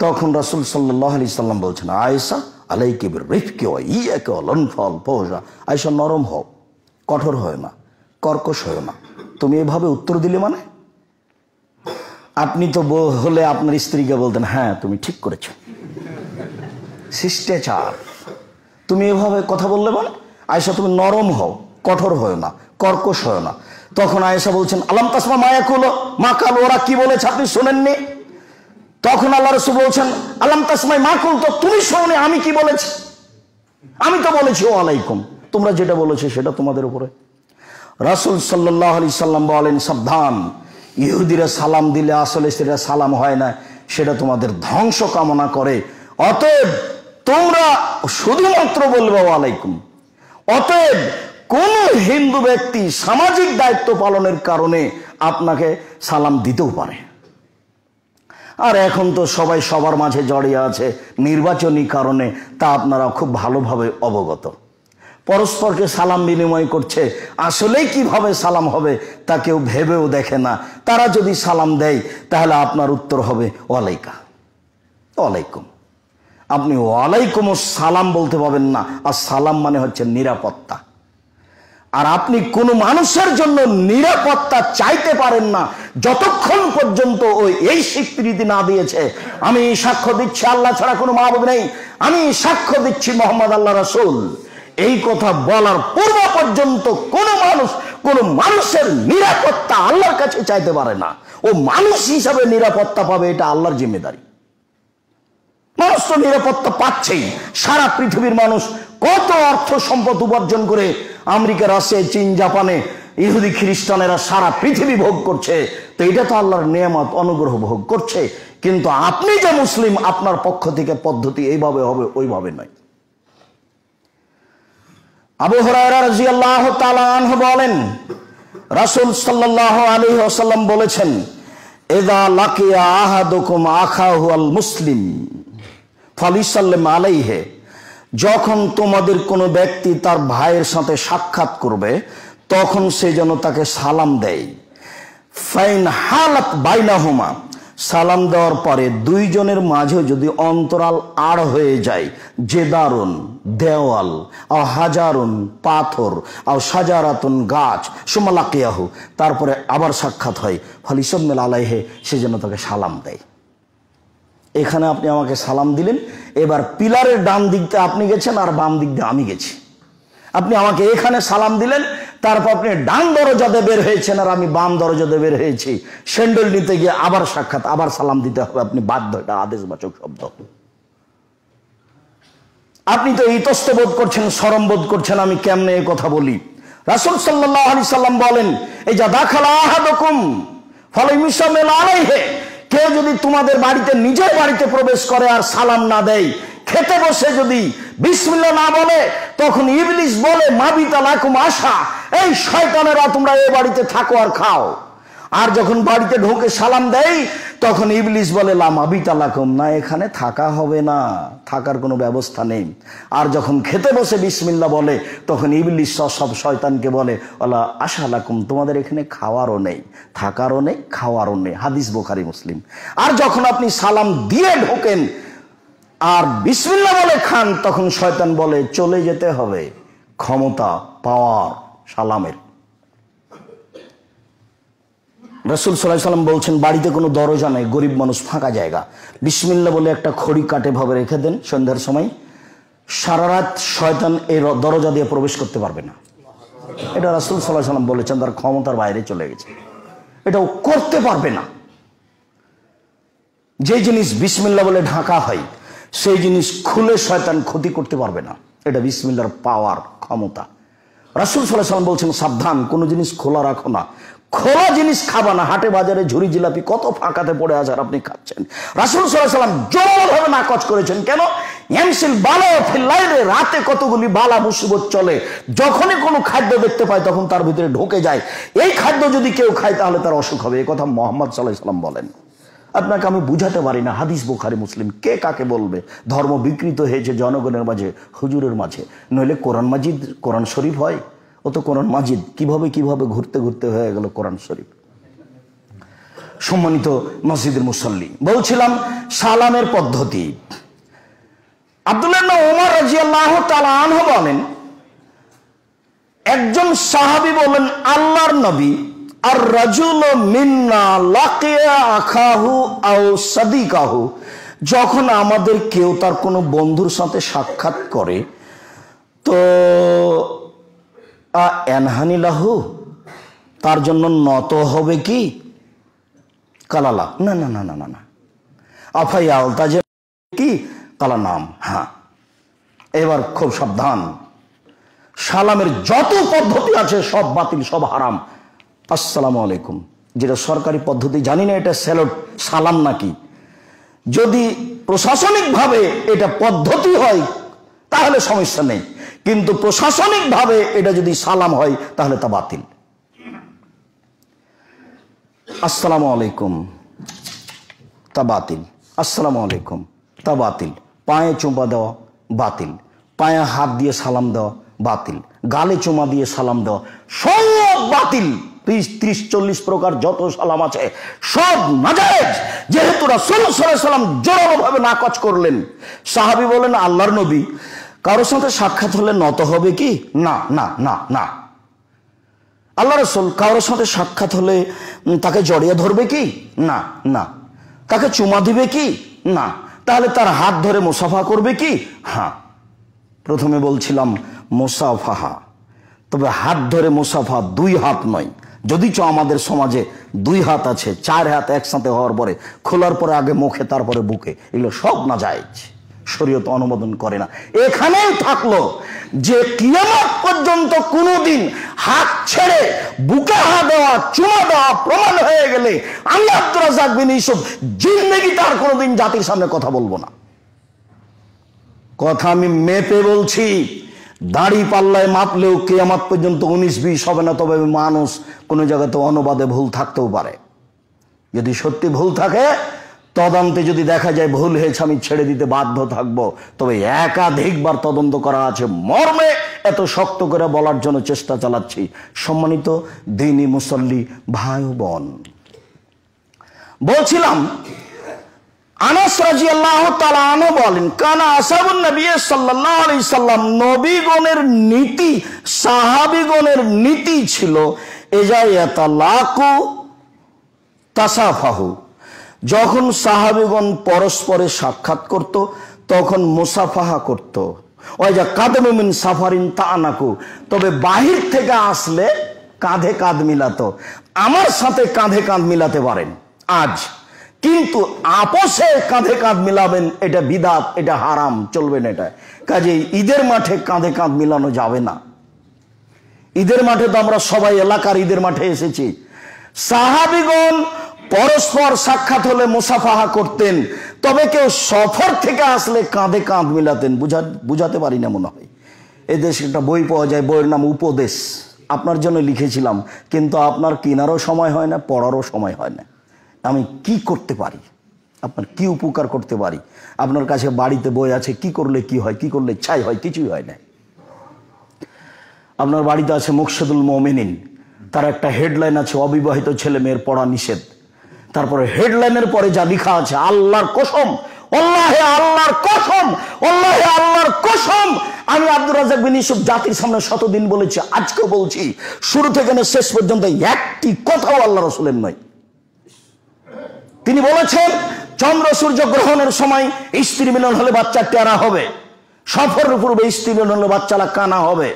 তখন রাসুল সাল্লাহ আলি সাল্লাম বলছেন, আয়েশা আলাইকে রিফকে ইয়াকে লনফল পৌষা আয়েশা নরম হও, কঠোর হয় না, কর্কশ হয় না। তুমি এভাবে উত্তর দিলে মানে? আপনি তো হলে আপনার স্ত্রীকে বলতেন হ্যাঁ তুমি ঠিক করেছ। শিষ্টাচার। তুমি এভাবে কথা বললে মানে? আয়েশা, তুমি নরম হও, কঠোর হয় না, কর্কশ হয় না। তখন আয়েশা বলছেন, আলাম তাসমা মায়া কুলো মা কাল, ওরা কি বলেছে আপনি শোনেননি? তখন আল্লাহ রসুল বলছেন, আলাম তাসমাই মা কুল তো তুমি শোনে আমি কি বলেছি? আমি তো বলেছি ও আলাইকুম। তোমরা যেটা বলেছ সেটা তোমাদের উপরে। রাসুল সাল্লাহ আলি সাল্লাম বলেন, সাবধান। ইহুদিরা সালাম দিলে আসলে সেটা সালাম হয় না, সেটা তোমাদের ধ্বংস কামনা করে। অতএব তোমরা শুধুমাত্র বলবে আলাইকুম। অতএব কোন হিন্দু ব্যক্তি সামাজিক দায়িত্ব পালনের কারণে আপনাকে সালাম দিতেও পারে। আর এখন তো সবাই সবার মাঝে জড়িয়ে আছে নির্বাচনী কারণে, তা আপনারা খুব ভালোভাবে অবগত। পরস্পরকে সালাম বিনিময় করছে, আসলেই কীভাবে সালাম হবে তা কেউ ভেবেও দেখে না। তারা যদি সালাম দেয়, তাহলে আপনার উত্তর হবে ওয়ালাইকা। ওয়ালাইকুম। আপনি ওয়ালাইকুম সালাম বলতে পাবেন না। আর সালাম মানে হচ্ছে নিরাপত্তা। আর আপনি কোনো মানুষের জন্য নিরাপত্তা চাইতে পারেন না যতক্ষণ পর্যন্ত ওই এই স্বীকৃতি না দিয়েছে। আমি সাক্ষ্য দিচ্ছি, আল্লাহ ছাড়া কোনো মাহবুব নেই। আমি সাক্ষ্য দিচ্ছি মোহাম্মদ আল্লাহ রাসুল। এই কথা বলার পূর্ব পর্যন্ত কোন মানুষ, কোন মানুষের নিরাপত্তা আল্লাহর কাছে চাইতে পারে না। ও মানুষ হিসাবে নিরাপত্তা পাবে, এটা আল্লাহর জিম্মেদারি। মানুষ তো নিরাপত্তা পাচ্ছেই। সারা পৃথিবীর মানুষ কত অর্থ সম্পদ উপার্জন করে আমেরিকা, রাশিয়া, চীন, জাপানে ইহুদি, খ্রিস্টানেরা সারা পৃথিবী ভোগ করছে। তো এটা তো আল্লাহর নিয়ামত, অনুগ্রহ ভোগ করছে। কিন্তু আপনি যে মুসলিম, আপনার পক্ষ থেকে পদ্ধতি এইভাবে হবে, ওইভাবে নয়। আবু হরাহ বলেন, রাসুল সাল্লাহ আলী আসাল্লাম বলেছেন এদা লাকিয়া আহাদুকুম আখাহু মুসলিম, ফলিসাল্লাম আলাইহে। যখন তোমাদের কোনো ব্যক্তি তার ভাইয়ের সাথে সাক্ষাৎ করবে, তখন সে যেন তাকে সালাম দেয়। ফাইন হালাত বাইনাহুমা, সালাম দেওয়ার পরে দুইজনের মাঝে যদি অন্তরাল আড় হয়ে যায়, জেদারুন, দেওয়াল, আও হাজারুন পাথর, আও সাজারাতুন গাছ, সুমালাকিয়াহু, তারপরে আবার সাক্ষাৎ হয় ফলিসম্মেল আলাইহে সে যেন তাকে সালাম দেয়। এখানে আপনি আমাকে সালাম দিলেন। এবার পিলারের ডান দিক দিয়ে আপনি গেছেন আর বাম দিক দিয়ে আমি গেছি। আপনি আমাকে এখানে সালাম দিলেন, তারপর আপনি ডান দরজাতে বের হয়েছেন আর আমি বাম দরজাতে বের হয়েছি। স্যান্ডেল নিতে গিয়ে আবার সাক্ষাৎ, আবার সালাম দিতে হবে, আপনি বাধ্য এটা আদেশবাচক শব্দ। আপনি তো ইতস্ত বোধ করছেন, সরম বোধ করছেন, আমি কেমনে কথা বলি? রাসুল সাল্লাহ আলি সাল্লাম বলেন এই যা দাখালা আহাদকুম ফলে মিসামেল আলাইহে কেউ যদি তোমাদের বাড়িতে নিজের বাড়িতে প্রবেশ করে আর সালাম না দেয়, খেতে বসে যদি বিসমিল্লা না বলে, তখন ইবলিশ বলে, মাবিতা লাকুম আশা, এই শয়তানেরা তোমরা এই বাড়িতে থাকো আর খাও। আর যখন বাড়িতে ঢোকে সালাম দেয় তখন ইবলিশ বলে লামাবিতা লাকুম। না, এখানে থাকা হবে না। থাকার কোনো ব্যবস্থা নেই। আর যখন খেতে বসে বিসমিল্লা বলে, তখন ইবলিশ সব শয়তানকে বলে ওলা আশা লাকুম, তোমাদের এখানে খাওয়ারও নেই, থাকারও নেই, খাওয়ারও নেই। হাদিস বোখারি, মুসলিম। আর যখন আপনি সালাম দিয়ে ঢোকেন আর বিসমিল্লা বলে খান, তখন শয়তান বলে, চলে যেতে হবে। ক্ষমতা, পাওয়ার, সালামের। রসুল সাল্লাহ সাল্লাম বলছেন, বাড়িতে কোনো দরজা নেই, গরিব মানুষ ফাঁকা জায়গা। বিসমিল্লা বলে একটা খড়ি কাটে ভাবে রেখে দেন, সন্ধ্যার সময়। সারা রাত শয়তান এই দরজা দিয়ে প্রবেশ করতে পারবে না। এটা রাসুল সাল্লাহ সাল্লাম বলেছেন, তার ক্ষমতার বাইরে চলে গেছে। এটাও করতে পারবে না। যে জিনিস বিসমিল্লা বলে ঢাকা হয়, সেই জিনিস খুলে শয়তান ক্ষতি করতে পারবে না। এটা বিসমিল্লার পাওয়ার ক্ষমতা। রাসুল সাল্লাহ সাল্লাম বলছেন, সাবধান, কোনো জিনিস খোলা রাখো না। খোলা জিনিস খাবা না। হাটে বাজারে ঝুরি জিলাপি কত ফাঁকাতে পড়ে আছে আপনি খাচ্ছেন। রাসুল সাল্লাম জোরভাবে নাকচ করেছেন। কেন? এমসিল বালা ফিল্লাইলে রাতে কতগুলি বালা মুসিবত চলে। যখনই কোনো খাদ্য দেখতে পায়, তখন তার ভিতরে ঢুকে যায়। এই খাদ্য যদি কেউ খায়, তাহলে তার অসুখ হবে। এই কথা মোহাম্মদ সাল্লাহ সাল্লাম বলেন। আপনাকে আমি বুঝাতে পারি না, হাদিস বুখারি, মুসলিম। কে কাকে বলবে? ধর্ম বিকৃত হয়েছে জনগণের মাঝে, হুজুরের মাঝে। নইলে কোরআন মাজিদ, কোরআন শরীফ হয়? ও তো কোরআন মাজিদ। কীভাবে কীভাবে ঘুরতে ঘুরতে হয়ে গেল কোরআন শরীফ? সম্মানিত মসজিদের মুসল্লি, বলছিলাম সালামের পদ্ধতি। রাজিয়াল্লাহ বলেন, একজন সাহাবি বলেন, আল্লাহর নবী আর রাজুল মিন্না যখন আমাদের কেউ তার কোনো বন্ধুর সাথে সাক্ষাৎ করে, তো এনহানিলাহু তার জন্য নত হবে কি? কালালা। না না না না না না। আফাই আলতা যে কি? কালা নাম হ্যাঁ। এবার খুব সাবধান। সালামের যত পদ্ধতি আছে, সব বাতিল, সব হারাম। আসসালামু আলাইকুম। যেটা সরকারি পদ্ধতি, জানি না এটা স্যালট, সালাম নাকি। যদি প্রশাসনিকভাবে এটা পদ্ধতি হয়, তাহলে সমস্যা নেই। কিন্তু প্রশাসনিকভাবে এটা যদি সালাম হয়, তাহলে তা বাতিল। আসসালামু আলাইকুম, তা বাতিল। আসসালামু আলাইকুম, তা বাতিল। পায়ে চুম্পা দেওয়া, বাতিল। পায়ে হাত দিয়ে সালাম দেওয়া, বাতিল। গালে চুমা দিয়ে সালাম দেওয়া, সব বাতিল। ত্রিশ ত্রিশ, চল্লিশ প্রকার যত সালাম আছে, সব নাজায়েজ। যেহেতু রাসূল সাল্লাম জোরালোভাবে নাকচ করলেন, সাহাবি বলেন, আল্লাহর নবী কারোর সাথে সাক্ষাৎ হলে নত হবে কি? না না না না। আল্লাহ রসুল কারোর সাথে সাক্ষাৎ হলে তাকে জড়িয়ে ধরবে কি? না না। তাকে চুমা দিবে কি? না। তাহলে তার হাত ধরে মুসাফা করবে কি? হ্যাঁ। প্রথমে বলছিলাম মুসাফাহা। তবে হাত ধরে মুসাফা দুই হাত নয়। যদি চ আমাদের সমাজে দুই হাত আছে, চার হাত একসাথে হওয়ার পরে, খোলার পরে আগে মুখে, তারপরে বুকে। এগুলো সব না যায় শরীয়ত অনুমোদন করে না। এখানেই থাকল যে কিয়ামত পর্যন্ত কোনোদিন হাত ছেড়ে বুকে হাত দেওয়া, চুমা দেওয়া প্রমাণ হয়ে গেলে আমি আব্দুল রাজাক বিন ইসুফ জিন্দগি তার কোনোদিন জাতির সামনে কথা বলব না। কথা আমি মেপে বলছি, দাড়ি পাল্লায় মাপলেও কেয়ামাত পর্যন্ত উনিশ, বিশ হবে না, তবে মানুষ কোনো জায়গাতে অনুবাদে ভুল থাকতেও পারে। যদি সত্যি ভুল থাকে তদন্তে যদি দেখা যায় ভুল হয়েছে, আমি ছেড়ে দিতে বাধ্য থাকব। তবে একাধিকবার তদন্ত করা আছে। মর্মে এত শক্ত করে বলার জন্য চেষ্টা চালাচ্ছি। সম্মানিত দিনী মুসল্লি ভাই বোন। বলছিলাম, আনাস রাজি আল্লাহ তালানো বলেন, কানা আসাবুন নবী সাল্লাহ আলি সাল্লাম, নবীগণের নীতি, সাহাবিগণের নীতি ছিল এজাইয়াতালাকু তাসাফাহু। যখন সাহাবিগণ পরস্পরে সাক্ষাৎ করত, তখন মুসাফাহা করত। যা কাদমিন সাফারিন তা আনাকু তবে বাহির থেকে আসলে কাঁধে কাঁধ মিলাতো। আমার সাথে কাঁধে কাঁধ মিলাতে পারেন আজ। কিন্তু আপোষে কাঁধে কাঁধ মিলাবেন, এটা বিদাত, এটা হারাম, চলবে না এটা। কাজে ঈদের মাঠে কাঁধে কাঁধ মিলানো যাবে না। ঈদের মাঠে তো আমরা সবাই এলাকার ঈদের মাঠে এসেছি। সাহাবিগণ পরস্পর সাক্ষাৎ হলে মুসাফাহা করতেন, তবে কেউ সফর থেকে আসলে কাঁধে কাঁধ মিলাতেন, বুঝা, বুঝাতে পারি না মনে হয়। এদেশে একটা বই পাওয়া যায়, বইয়ের নাম উপদেশ। আপনার জন্য লিখেছিলাম, কিন্তু আপনার কেনারও সময় হয় না, পড়ারও সময় হয় না। আমি কি করতে পারি? আপনার কি উপকার করতে পারি? আপনার কাছে বাড়িতে বই আছে, কি করলে কি হয়, কি করলে ছাই হয়, কিছুই হয় না। আপনার বাড়িতে আছে মুকসেদুল মোমেনিন, তার একটা হেডলাইন আছে, অবিবাহিত ছেলে মেয়ের পড়া নিষেধ। তারপরে হেডলাইনের পরে যা লেখা আছে, আল্লাহর কসম অল্লাহে আল্লাহর কসম অল্লাহে আল্লাহর কসম। আমি আব্দুর রাজাক বিন ইসুফ জাতির সামনে শতদিন বলেছি, আজকেও বলছি, শুরু থেকে শেষ পর্যন্ত একটি কথাও আল্লাহ রসুলের নয়। তিনি বলেছেন, চন্দ্র সূর্য গ্রহণের সময় স্ত্রী মিলন হলে বাচ্চা টেরা হবে, সফরের পূর্বে স্ত্রী মিলন হলে বাচ্চারা কানা হবে।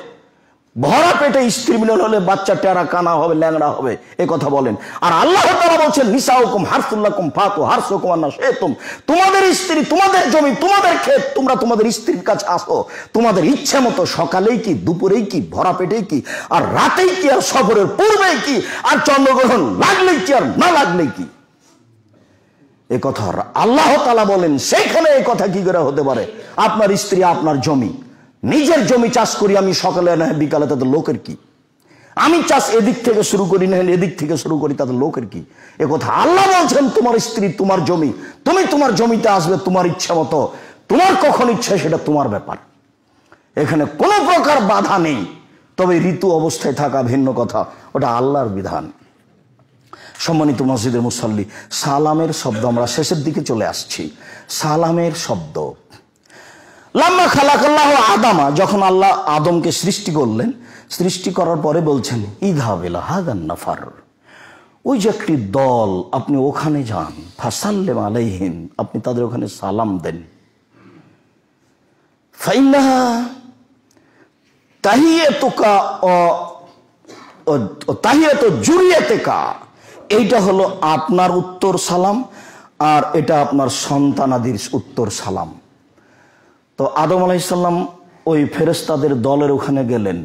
ভরা পেটে স্ত্রী মিলন হলে বাচ্চা টেরা, কানা হবে, ল্যাংড়া হবে, এ কথা বলেন। আর আল্লাহ তারা বলছেন নিসা হুকুম হারসুল্লাকুম ফাতু হারস হুকুম আন্না শেতুম তোমাদের স্ত্রী, তোমাদের জমি, তোমাদের ক্ষেত, তোমরা তোমাদের স্ত্রীর কাছে আসো। তোমাদের ইচ্ছে মতো সকালেই কি, দুপুরেই কি, ভরা পেটেই কি, আর রাতেই কি, আর সফরের পূর্বেই কি, আর চন্দ্রগ্রহণ লাগলেই কি, আর না লাগলেই কি? এ কথা আল্লাহ তালা বলেন, সেইখানে এই কথা কি করে হতে পারে? আপনার স্ত্রী, আপনার জমি। নিজের জমি চাষ করি, আমি সকালে না বিকালে, তাদের লোকের কি? আমি চাষ এদিক থেকে শুরু করি, না এদিক থেকে শুরু করি, তাদের লোকের কি? কথা আল্লাহ বলছেন, তোমার স্ত্রী, তোমার জমি, তুমি তোমার জমিতে আসবে, তোমার ইচ্ছা মতো। তোমার কখন ইচ্ছা, সেটা তোমার ব্যাপার। এখানে কোনো প্রকার বাধা নেই। তবে ঋতু অবস্থায় থাকা ভিন্ন কথা, ওটা আল্লাহর বিধান। সম্মানিত মসজিদের মুসল্লি, সালামের শব্দ আমরা শেষের দিকে চলে আসছি। সালামের শব্দ। লাম্মা খালাকাল্লাহ আদামা, যখন আল্লাহ আদমকে সৃষ্টি করলেন, সৃষ্টি করার পরে বলছেন ইধাবেলা হাদান নাফার। ওই যে একটি দল, আপনি ওখানে যান, ফাসাল্লেম আলাইহিম, আপনি তাদের ওখানে সালাম দেন। ফাইনাহা তাহিয়াতুকা ও তাহিয়াত জুরিয়াতেকা। এইটা হলো আপনার উত্তর সালাম, আর এটা আপনার সন্তানাদির উত্তর সালাম। তো আদম আলাইসাল্লাম ওই ফেরেস্তাদের দলের ওখানে গেলেন।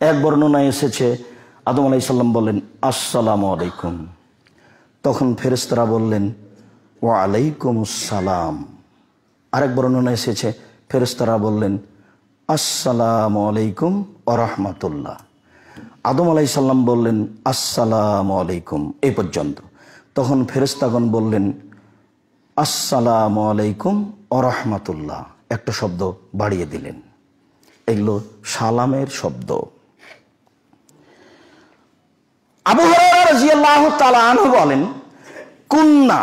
এক বর্ণনায় এসেছে, আদম আলাইসাল্লাম বললেন আসসালামু আলাইকুম। তখন ফেরেস্তারা বললেন ও আলাইকুম সালাম। আরেক বর্ণনা এসেছে ফেরেস্তারা বললেন, আসসালাম আলাইকুম ও রহমতুল্লাহ। আদম আলাইসাল্লাম বললেন, আসসালামু আলাইকুম। এই পর্যন্ত। তখন ফেরেস্তাগণ বললেন, আসসালামু আলাইকুম ও রহমতুল্লাহ। একটা শব্দ বাড়িয়ে দিলেন। এগুলো সালামের শব্দ। আবু আনহু বলেন, কুন্না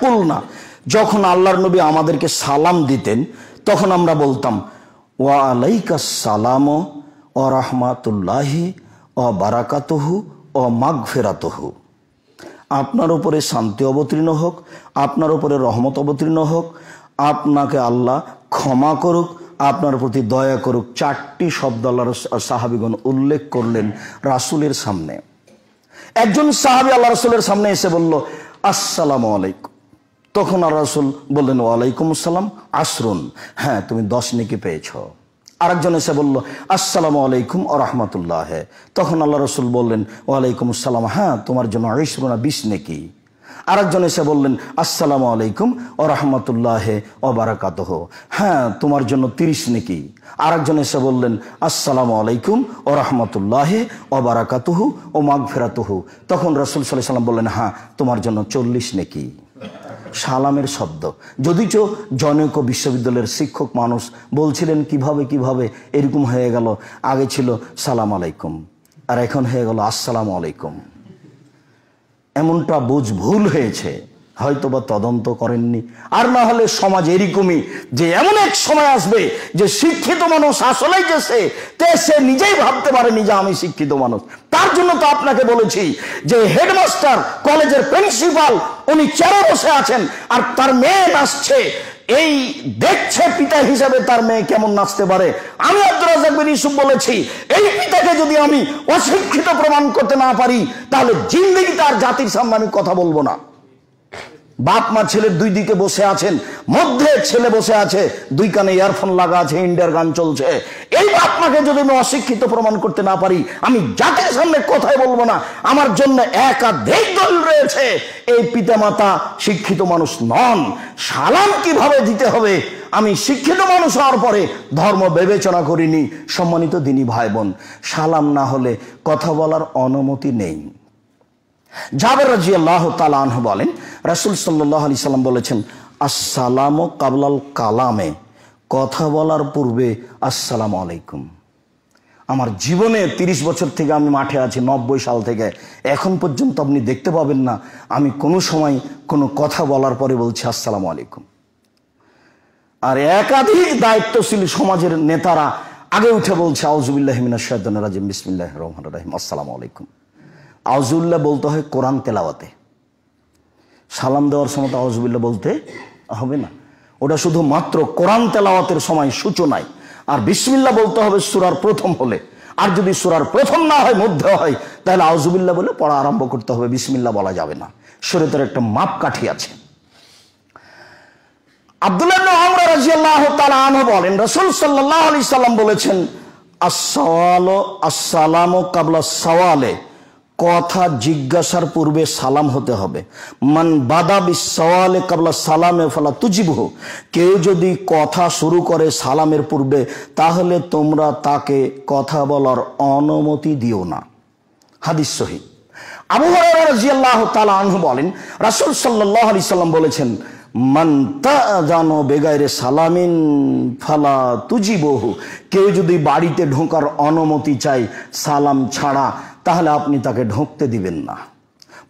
কুলনা। যখন আল্লাহর নবী আমাদেরকে সালাম দিতেন, তখন আমরা বলতাম, ওয়া আলাইকা সালাম ও রহমাতুল্লাহি ও বারাকাতহু ও মাগফেরাতহু। আপনার উপরে শান্তি অবতীর্ণ হোক, আপনার উপরে রহমত অবতীর্ণ হোক, আপনাকে আল্লাহ ক্ষমা করুক, আপনার প্রতি দয়া করুক, চারটি শব্দ আল্লাহ সাহাবিগণ উল্লেখ করলেন রাসুলের সামনে। একজন সাহাবি আল্লাহ রসুলের সামনে এসে বলল, আসসালাম আলাইকুম। তখন আল্লাহ রাসুল বললেন, ওয়ালাইকুম আসসালাম আশরুন হ্যাঁ তুমি দশ নেকি পেয়েছ। আরেকজন এসে বলল, আসসালামু আলাইকুম ও রহমতুল্লাহ। তখন আল্লাহ রসুল বললেন, ওয়ালাইকুম আসসালাম। হ্যাঁ তোমার জন্য আইসরুনা বিশ নেকি? আরেকজন এসে বললেন, আসসালামু আলাইকুম ও রহমতুল্লাহ ও বারাকাতহ। হ্যাঁ তোমার জন্য তিরিশ নেকি। আরেকজন এসে বললেন, আসসালামু আলাইকুম ও রহমতুল্লাহ ও বারাকাতুহু ও মাঘ ফেরাতহু তখন রসুল সাল্লাহ সাল্লাম বললেন হ্যাঁ তোমার জন্য চল্লিশ নেকি। সালামের শব্দ। যদিচ জনক বিশ্ববিদ্যালয়ের শিক্ষক মানুষ বলছিলেন, কীভাবে কীভাবে? এরকম হয়ে গেল। আগে ছিল, সালাম আলাইকুম। আর এখন হয়ে গেল, আসসালাম আলাইকুম। এমনটা বুঝ ভুল হয়েছে। হয়তো বা তদন্ত করেননি। আর না হলে সমাজ এরকমই যে এমন এক সময় আসবে যে শিক্ষিত মানুষ আসলেই যে সে, তে সে নিজেই ভাবতে পারেনি যে আমি শিক্ষিত মানুষ। তার জন্য তো আপনাকে বলেছি যে হেডমাস্টার, কলেজের প্রিন্সিপাল, উনি চেয়ারে বসে আছেন আর তার মেয়ে নাচছে। এই দেখছে পিতা হিসাবে তার মেয়ে কেমন নাচতে পারে? আমি আব্দুল রাজাক বিন ইউসুফ বলেছি, এই পিতাকে যদি আমি অশিক্ষিত প্রমাণ করতে না পারি, তাহলে জিন্দিগি তার জাতির সামনে আমি কথা বলব না। বাপ, মা, ছেলের দুই দিকে বসে আছেন, মধ্যে ছেলে বসে আছে, দুই কানে ইয়ারফোন লাগা আছে, ইন্ডিয়ার গান চলছে। এই বাপ মাকে যদি আমি অশিক্ষিত প্রমাণ করতে না পারি, আমি জাতির সামনে কথাই বলব না। আমার জন্য একাধিক দল রয়েছে। এই পিতামাতা শিক্ষিত মানুষ নন। সালাম কীভাবে দিতে হবে? আমি শিক্ষিত মানুষ হওয়ার পরে ধর্ম বিবেচনা করিনি, সম্মানিত দিনী ভাই বোন। সালাম না হলে কথা বলার অনুমতি নেই। জাবের রাজি আল্লাহ তালাহ বলেন, রাসুল সাল্লাহ আলি সাল্লাম বলেছেন, আসসালাম কাবলাল কালামে কথা বলার পূর্বে, আসসালাম আলাইকুম আমার জীবনে ৩০ বছর থেকে আমি মাঠে আছি, নব্বই সাল থেকে। এখন পর্যন্ত আপনি দেখতে পাবেন না, আমি কোনো সময় কোনো কথা বলার পরে বলছি, আসসালাম আলাইকুম আর একাধিক দায়িত্বশীল সমাজের নেতারা আগে উঠে বলছে আউজুবিল্লাহ মিনা শয়দান রাজিম বিসমিল্লাহ রহমান রাহিম, আসসালামু আলাইকুম আউজুল্লাহ বলতে হয় কোরআন তেলাওয়াতে। সালাম দেওয়ার সময় তো বলতে হবে না। ওটা শুধু মাত্র কোরআন তেলাওয়াতের সময় সূচনায় আর বিসমিল্লা বলতে হবে সুরার প্রথম হলে। আর যদি সুরার প্রথম না হয়, মধ্যে হয়, তাহলে আউজুবিল্লা বলে পড়া আরম্ভ করতে হবে। বিসমিল্লা বলা যাবে না। শরীরের একটা মাপকাঠি আছে। আব্দুল্লাহ বলেন, রসুল সাল্লাহ আলি সাল্লাম বলেছেন আসসালাম কাবলা সওয়ালে। কথা জিজ্ঞাসার পূর্বে সালাম হতে হবে। মান বাদা সওয়ালে কাবলা সালামে ফলা তুজিবহ। কেউ যদি কথা শুরু করে সালামের পূর্বে, তাহলে তোমরা তাকে কথা বলার অনুমতি দিও না। হাদিস সহি। আবু হরাইরা রাদিয়াল্লাহু তাআলা আনহু বলেন, রাসূল সাল্লাল্লাহু আলাইহি সাল্লাম বলেছেন, মান তাজানো বেগাইরে সালামিন ফালা তুজিবহু। কেউ যদি বাড়িতে ঢোকার অনুমতি চাই সালাম ছাড়া তাহলে আপনি তাকে ঢুকতে দিবেন না।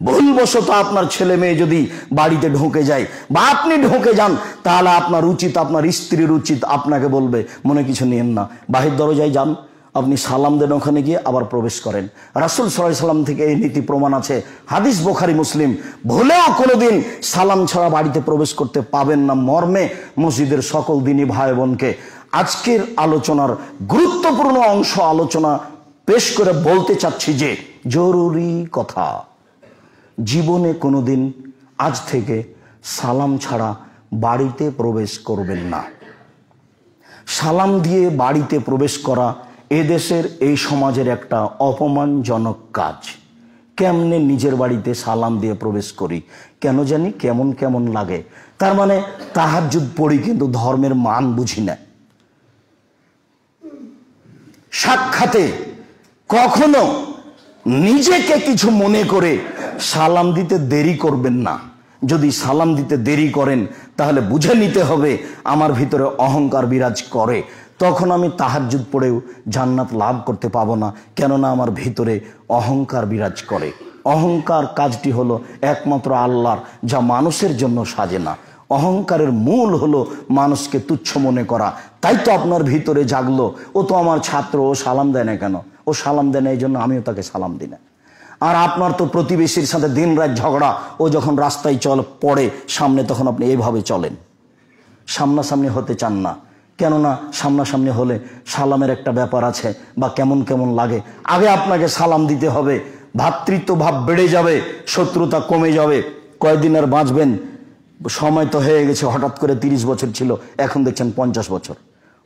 ভুলবশত আপনার ছেলে মেয়ে যদি বাড়িতে ঢুকে যায় বা আপনি ঢুকে যান, তাহলে আপনার উচিত, আপনার স্ত্রীর উচিত আপনাকে বলবে, মনে কিছু নিয়েন না। বাহির দরজায় যান। আপনি সালাম দেন ওখানে গিয়ে, আবার প্রবেশ করেন। রাসুল সাল্লাহ সাল্লাম থেকে এই নীতি প্রমাণ আছে। হাদিস বোখারি, মুসলিম। ভুলেও কোনোদিন সালাম ছাড়া বাড়িতে প্রবেশ করতে পাবেন না মর্মে মসজিদের সকল দিনই ভাই বোনকে। আজকের আলোচনার গুরুত্বপূর্ণ অংশ আলোচনা পেশ করে বলতে চাচ্ছি যে, জরুরি কথা। জীবনে কোনোদিন আজ থেকে সালাম ছাড়া বাড়িতে প্রবেশ করবেন না। সালাম দিয়ে বাড়িতে প্রবেশ করা এদেশের, এই সমাজের একটা অপমানজনক কাজ। কেমনে নিজের বাড়িতে সালাম দিয়ে প্রবেশ করি? কেন জানি কেমন কেমন লাগে। তার মানে তাহার তাহাজুদ পড়ি কিন্তু ধর্মের মান বুঝি না। সাক্ষাতে কখনো নিজেকে কিছু মনে করে সালাম দিতে দেরি করবেন না। যদি সালাম দিতে দেরি করেন, তাহলে বুঝে নিতে হবে আমার ভিতরে অহংকার বিরাজ করে। তখন আমি তাহাজুদ পড়েও জান্নাত লাভ করতে পাবো না, কেননা আমার ভিতরে অহংকার বিরাজ করে। অহংকার কাজটি হলো একমাত্র আল্লাহর, যা মানুষের জন্য সাজে না। অহংকারের মূল হলো মানুষকে তুচ্ছ মনে করা। তাই তো আপনার ভিতরে জাগলো, ও তো আমার ছাত্র, ও সালাম দেয় না কেন? ও সালাম দেয় না এই জন্য আমিও তাকে সালাম দিই না। আর আপনার তো প্রতিবেশীর সাথে দিন রাত ঝগড়া, ও যখন রাস্তায় চল, পড়ে, সামনে তখন আপনি এইভাবে চলেন। সামনাসামনি হতে চান না। কেননা সামনাসামনি হলে সালামের একটা ব্যাপার আছে, বা কেমন কেমন লাগে। আগে আপনাকে সালাম দিতে হবে। ভাতৃত্ব ভাব বেড়ে যাবে, শত্রুতা কমে যাবে। কয়েকদিন আর বাঁচবেন? সময় তো হয়ে গেছে, হঠাৎ করে তিরিশ বছর ছিল, এখন দেখছেন পঞ্চাশ বছর।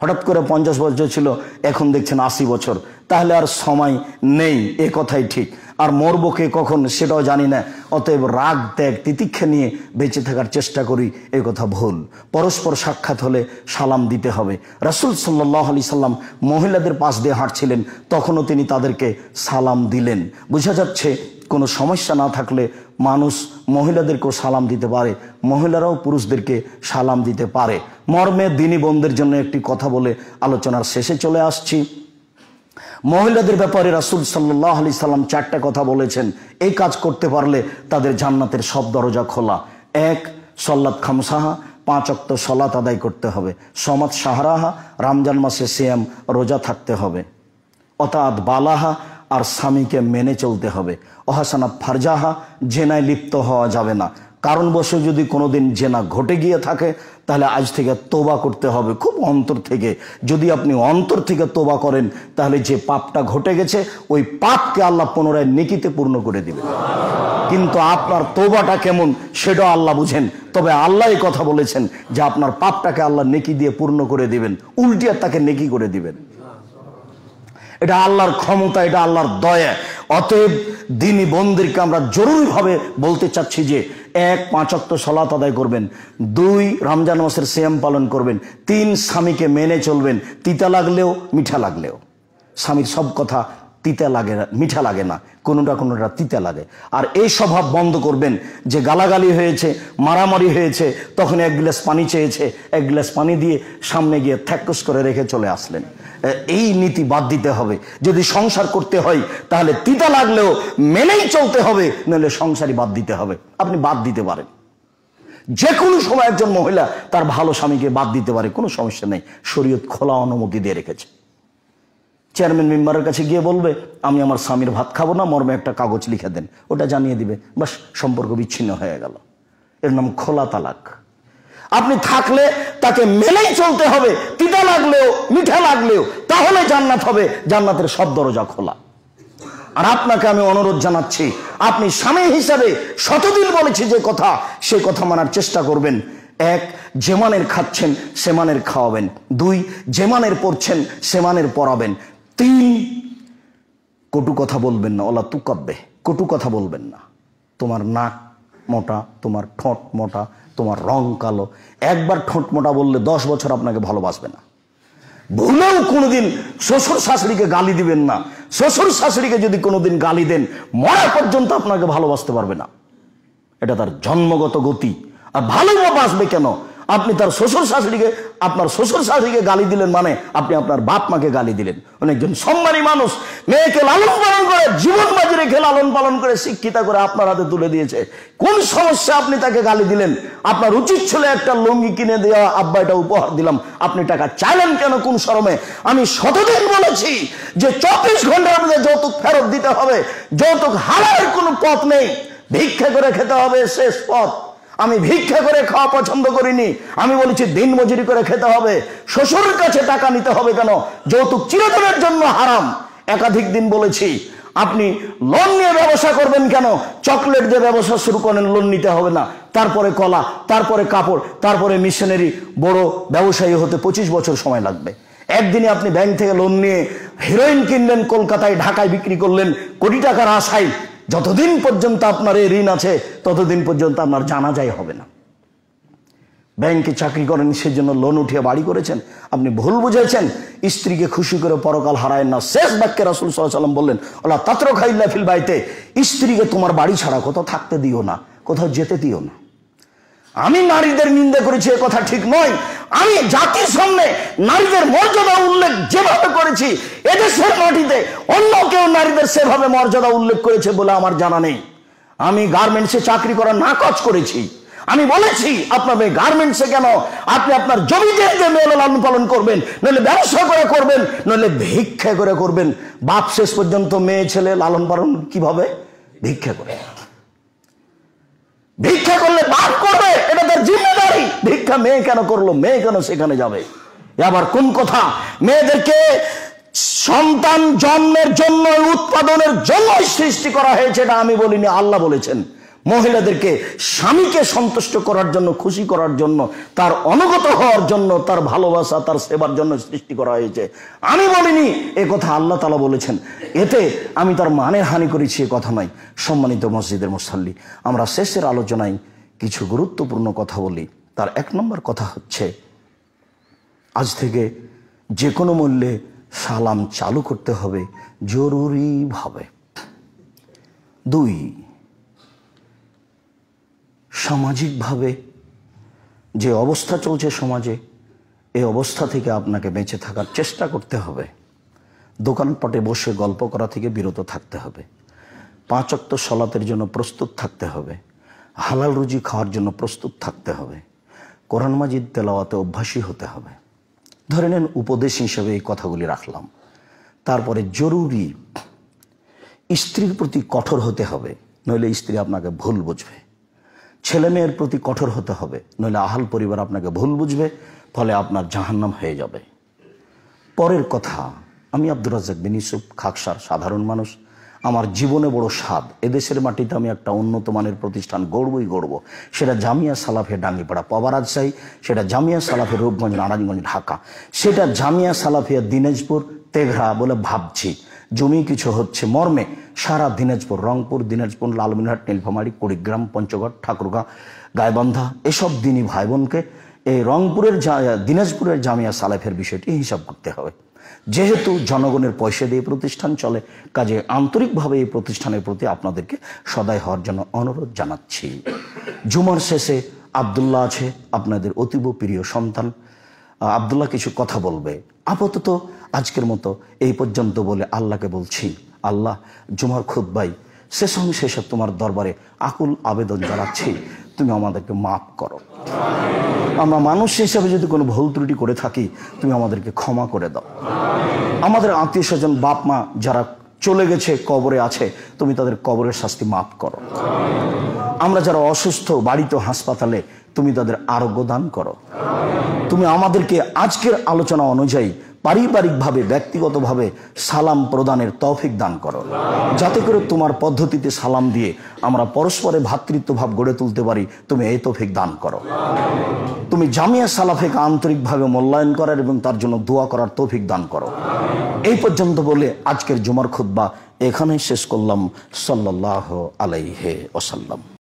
হঠাৎ করে পঞ্চাশ বছর ছিল, এখন দেখছেন আশি বছর। তাহলে আর সময় নেই, এ কথাই ঠিক। আর মরবকে কখন সেটাও জানি না। অতএব রাগ, ত্যাগ, তিতিক্ষা নিয়ে বেঁচে থাকার চেষ্টা করি, এ কথা ভুল। পরস্পর সাক্ষাৎ হলে সালাম দিতে হবে। রাসুল সাল্লাহ আলি সাল্লাম মহিলাদের পাশ দিয়ে হাঁটছিলেন, তখনও তিনি তাদেরকে সালাম দিলেন। বোঝা যাচ্ছে কোনো সমস্যা না থাকলে মানুষ মহিলাদেরকেও সালাম দিতে পারে, মহিলারাও পুরুষদেরকে সালাম দিতে পারে। মর্মে দিনী বোনদের জন্য একটি কথা বলে আলোচনার শেষে চলে আসছি। মহিলাদের ব্যাপারে রাসুল সাল্লাহ আলি সাল্লাম চারটা কথা বলেছেন। এই কাজ করতে পারলে তাদের জান্নাতের সব দরজা খোলা। এক সল্লাত খামসাহা, পাঁচ অক্ত সলাত আদায় করতে হবে। সমাজ সাহারাহা, রমজান মাসে সিয়াম রোজা থাকতে হবে। অর্থাৎ বালাহা আর স্বামীকে মেনে চলতে হবে। অহাসানাত ফারজাহা, জেনায় লিপ্ত হওয়া যাবে না। কারণবশত যদি কোনোদিন জেনা ঘটে গিয়ে থাকে, তাহলে আজ থেকে তোবা করতে হবে। খুব অন্তর থেকে। যদি আপনি অন্তর থেকে তোবা করেন, তাহলে যে পাপটা ঘটে গেছে, ওই পাপকে আল্লাহ পুনরায় নেকিতে পূর্ণ করে দিবেন। কিন্তু আপনার তোবাটা কেমন, সেটাও আল্লাহ বুঝেন। তবে আল্লাহ কথা বলেছেন যে আপনার পাপটাকে আল্লাহ নেকি দিয়ে পূর্ণ করে দিবেন। উল্টিয়া তাকে নেকি করে দিবেন। এটা আল্লাহর ক্ষমতা, এটা আল্লাহর দয়া। অতএব দিনী বন্দিরকে আমরা জরুরিভাবে বলতে চাচ্ছি যে, এক পাঁচক্ত সলাত আদায় করবেন। দুই, রমজান মাসের শ্যাম পালন করবেন। তিন, স্বামীকে মেনে চলবেন। তিতা লাগলেও, মিঠা লাগলেও। স্বামীর সব কথা তিতা লাগে না, মিঠা লাগে না। কোনোটা কোনোটা তিতা লাগে। আর এই স্বভাব বন্ধ করবেন যে, গালাগালি হয়েছে, মারামারি হয়েছে, তখন এক গ্লাস পানি চেয়েছে, এক গ্লাস পানি দিয়ে সামনে গিয়ে থ্যাকস করে রেখে চলে আসলেন। এই নীতি বাদ দিতে হবে। যদি সংসার করতে হয়, তাহলে তিতা লাগলেও মেনেই চলতে হবে নাহলে সংসারই বাদ দিতে হবে। আপনি বাদ দিতে পারেন। যে কোনো সময় একজন মহিলা তার ভালো স্বামীকে বাদ দিতে পারে, কোনো সমস্যা নেই। শরীয়ত খোলা অনুমতি দিয়ে রেখেছে। চেয়ারম্যান মেম্বারের কাছে গিয়ে বলবে, আমি আমার স্বামীর ভাত খাব না, মর্মে একটা কাগজ লিখে দেন। ওটা জানিয়ে দিবে। বাস, সম্পর্ক বিচ্ছিন্ন হয়ে গেল। এর নাম খোলা তালাক। আপনি থাকলে তাকে মেনেই চলতে হবে, তিতা লাগলেও, মিঠা লাগলেও, তাহলে জান্নাত হবে, জান্নাতের সব দরজা খোলা। আর আপনাকে আমি অনুরোধ জানাচ্ছি, আপনি স্বামী হিসাবে শতদিন বলেছি যে কথা, সে কথা মানার চেষ্টা করবেন। এক যেমানের খাচ্ছেন সেমানের খাওয়াবেন। দুই যেমানের পড়ছেন সেমানের পড়াবেন তিন, কটু কথা বলবেন না, ওলা তুকাব্বে, কটু কথা বলবেন না। তোমার নাক মোটা, তোমার ঠোঁট মোটা তোমার রং কালো। একবার ঠোঁট মোটা বললে দশ বছর আপনাকে ভালোবাসবে না। ভুলেও কোনোদিন শ্বশুর শাশুড়িকে গালি দিবেন না। শ্বশুর শাশুড়িকে যদি কোনোদিন গালি দেন, মরা পর্যন্ত আপনাকে ভালোবাসতে পারবে না। এটা তার জন্মগত গতি। আর ভালোবাসবে কেন? আপনি তার শ্বশুর শাশুড়িকে, আপনার শ্বশুর শাশুড়িকে গালি দিলেন মানে আপনি আপনার বাপ মাকে গালি দিলেন। অনেকজন সম্মানী মানুষ মেয়েকে লালন পালন করে, জীবন বাজি রেখে লালন পালন করে শিক্ষিতা করে আপনার হাতে তুলে দিয়েছে। কোন সমস্যা আপনি তাকে গালি দিলেন? আপনার উচিত ছিল একটা লুঙ্গি কিনে দেওয়া আব্বা এটা উপহার দিলাম, আপনি টাকা চাইলেন কেন কোন শরমে? আমি শতদিন বলেছি যে চব্বিশ ঘণ্টার মধ্যে যৌতুক ফেরত দিতে হবে, যৌতুক হারার কোনো পথ নেই। ভিক্ষা করে খেতে হবে, শেষ পথ। আমি ভিক্ষা করে খাওয়া পছন্দ করিনি। আমি বলেছি, দিন মজুরি করে খেতে হবে। শ্বশুরের কাছে টাকা নিতে হবে কেন? যৌতুক চিরদিনের জন্য হারাম। একাধিক দিন বলেছি, আপনি লোন নিয়ে ব্যবসা করবেন কেন? চকলেট দিয়ে ব্যবসা শুরু করেন লোন নিতে হবে না। তারপরে কলা, তারপরে কাপড়, তারপরে মিশনারি বড় ব্যবসায়ী হতে পঁচিশ বছর সময় লাগবে। একদিনে আপনি ব্যাংক থেকে লোন নিয়ে হিরোইন কিনলেন, কলকাতায়, ঢাকায় বিক্রি করলেন, কোটি টাকার আশায় যতদিন পর্যন্ত আপনার এই ঋণ আছে, ততদিন পর্যন্ত আপনার যায় হবে না। ব্যাংকে চাকরি করেন, সেজন্য লোন উঠিয়ে বাড়ি করেছেন। আপনি ভুল বুঝেছেন। স্ত্রীকে খুশি করে পরকাল হারায় না। শেষ বাক্যে রাসুল সাল্লাম বললেন ওলা তাত্র খাইল্লা ফিল বাইতে। স্ত্রীকে তোমার বাড়ি ছাড়া কোথাও থাকতে দিও না, কোথাও যেতে দিও না। আমি নারীদের নিন্দা করেছি, এ কথা ঠিক নয়। আমি জাতির সামনে নারীদের মর্যাদা উল্লেখ যেভাবে করেছি, এদেশের মাটিতে অন্য কেউ নারীদের সেভাবে মর্যাদা উল্লেখ করেছে বলে আমার জানা নেই। আমি গার্মেন্টসে চাকরি করা না কাজ করেছি। আমি বলেছি, আপনার মেয়ে গার্মেন্টসে কেন? আপনি আপনার জমিতে লালন পালন করবেন, নইলে ব্যবসা করে করবেন, নইলে ভিক্ষা করে করবেন। বাপ শেষ পর্যন্ত মেয়ে ছেলে লালন পালন কীভাবে? ভিক্ষা করে। ভিক্ষা করলে বাপ করবে, এটা তার জিম্মেদারি। ভিক্ষা মেয়ে কেন করল, মেয়ে কেন সেখানে যাবে? আবার কোন কথা? মেয়েদেরকে সন্তান জন্মের জন্য, উৎপাদনের জন্য সৃষ্টি করা হয়েছে, এটা আমি বলিনি, আল্লাহ বলেছেন। মহিলাদেরকে স্বামীকে সন্তুষ্ট করার জন্য, খুশি করার জন্য, তার অনুগত হওয়ার জন্য, তার ভালোবাসা, তার সেবার জন্য সৃষ্টি করা হয়েছে। আমি বলিনি, এ কথা আল্লাহ তালা বলেছেন। এতে আমি তার মানের হানি করেছি, এ কথা নয়। সম্মানিত মসজিদের মুসাল্লি, আমরা শেষের আলোচনায় কিছু গুরুত্বপূর্ণ কথা বলি। তার এক নম্বর কথা হচ্ছে, আজ থেকে যে কোনো মূল্যে সালাম চালু করতে হবে জরুরিভাবে। দুই সামাজিকভাবে যে অবস্থা চলছে সমাজে এই অবস্থা থেকে আপনাকে বেঁচে থাকার চেষ্টা করতে হবে। দোকানপটে বসে গল্প করা থেকে বিরত থাকতে হবে। পাঁচ অক্ত সলাতের জন্য প্রস্তুত থাকতে হবে। হালাল রুজি খাওয়ার জন্য প্রস্তুত থাকতে হবে। কোরআন মাজিদ তেলাওয়াতে অভ্যাসী হতে হবে। ধরে নেন উপদেশ হিসেবে এই কথাগুলি রাখলাম। তারপরে জরুরি, স্ত্রীর প্রতি কঠোর হতে হবে, নইলে স্ত্রী আপনাকে ভুল বুঝবে। ছেলে মেয়ের প্রতি কঠোর হতে হবে, নইলে আহাল পরিবার আপনাকে ভুল বুঝবে, ফলে আপনার জাহান্নাম হয়ে যাবে। পরের কথা, আমি আব্দুর রাজ্জাক বিন ইউসুফ, খাকসার সাধারণ মানুষ। আমার জীবনে বড় স্বাদ। এদেশের মাটিতে আমি একটা উন্নত মানের প্রতিষ্ঠান গড়বই গড়ব। সেটা জামিয়া সালাফে ডাঙ্গিপাড়া পবারাজ চাই সেটা জামিয়া সালাফে রূপগঞ্জ, নারায়ণগঞ্জ, ঢাকা। সেটা জামিয়া সালাফিয়া দিনাজপুর, তেঘরা বলে ভাবছি। জমি কিছু হচ্ছে মর্মে। সারা দিনাজপুর, রংপুর, দিনাজপুর, লালমিনহাট, নীলফামারি, কুড়িগ্রাম, পঞ্চগড়, ঠাকুরগাঁ গায়বান্ধা এসব দিনই ভাই বোনকে এই রংপুরের দিনাজপুরের জামিয়া সালেফের বিষয়টি হিসাব করতে হবে। যেহেতু জনগণের পয়সা দিয়ে প্রতিষ্ঠান চলে, কাজে আন্তরিকভাবে এই প্রতিষ্ঠানের প্রতি আপনাদেরকে সদাই হওয়ার জন্য অনুরোধ জানাচ্ছি। জুমার শেষে আবদুল্লাহ আছে, আপনাদের অতীব প্রিয় সন্তান। আবদুল্লাহ কিছু কথা বলবে। আপাতত আজকের মতো এই পর্যন্ত বলে আল্লাহকে বলছি। আল্লাহ, জুমার খুদ্বাই শেষ শেষে তোমার দরবারে আকুল আবেদন জানাচ্ছি। তুমি আমাদেরকে মাফ করো। আমরা মানুষ হিসেবে যদি কোনো ভুল ত্রুটি করে থাকি, তুমি আমাদেরকে ক্ষমা করে দাও। আমাদের আত্মীয় স্বজন বাপ মা যারা চলে গেছে, কবরে আছে, তুমি তাদের কবরের শাস্তি মাফ করো। আমরা যারা অসুস্থ, বাড়িতে, হাসপাতালে, তুমি তাদের আরোগ্য দান করো। তুমি আমাদেরকে আজকের আলোচনা অনুযায়ী পারিবারিকভাবে, ব্যক্তিগতভাবে সালাম প্রদানের তৌফিক দান করো। যাতে করে তোমার পদ্ধতিতে সালাম দিয়ে আমরা পরস্পরে ভ্রাতৃত্বভাব গড়ে তুলতে পারি, তুমি এই তৌফিক দান করো। তুমি জামিয়া সালাফেকে আন্তরিকভাবে মূল্যায়ন করার এবং তার জন্য দোয়া করার তৌফিক দান করো। এই পর্যন্ত বলে আজকের জুমার খুদ্া এখানেই শেষ করলাম। সাল্লাহ আলাইহে ওসাল্লাম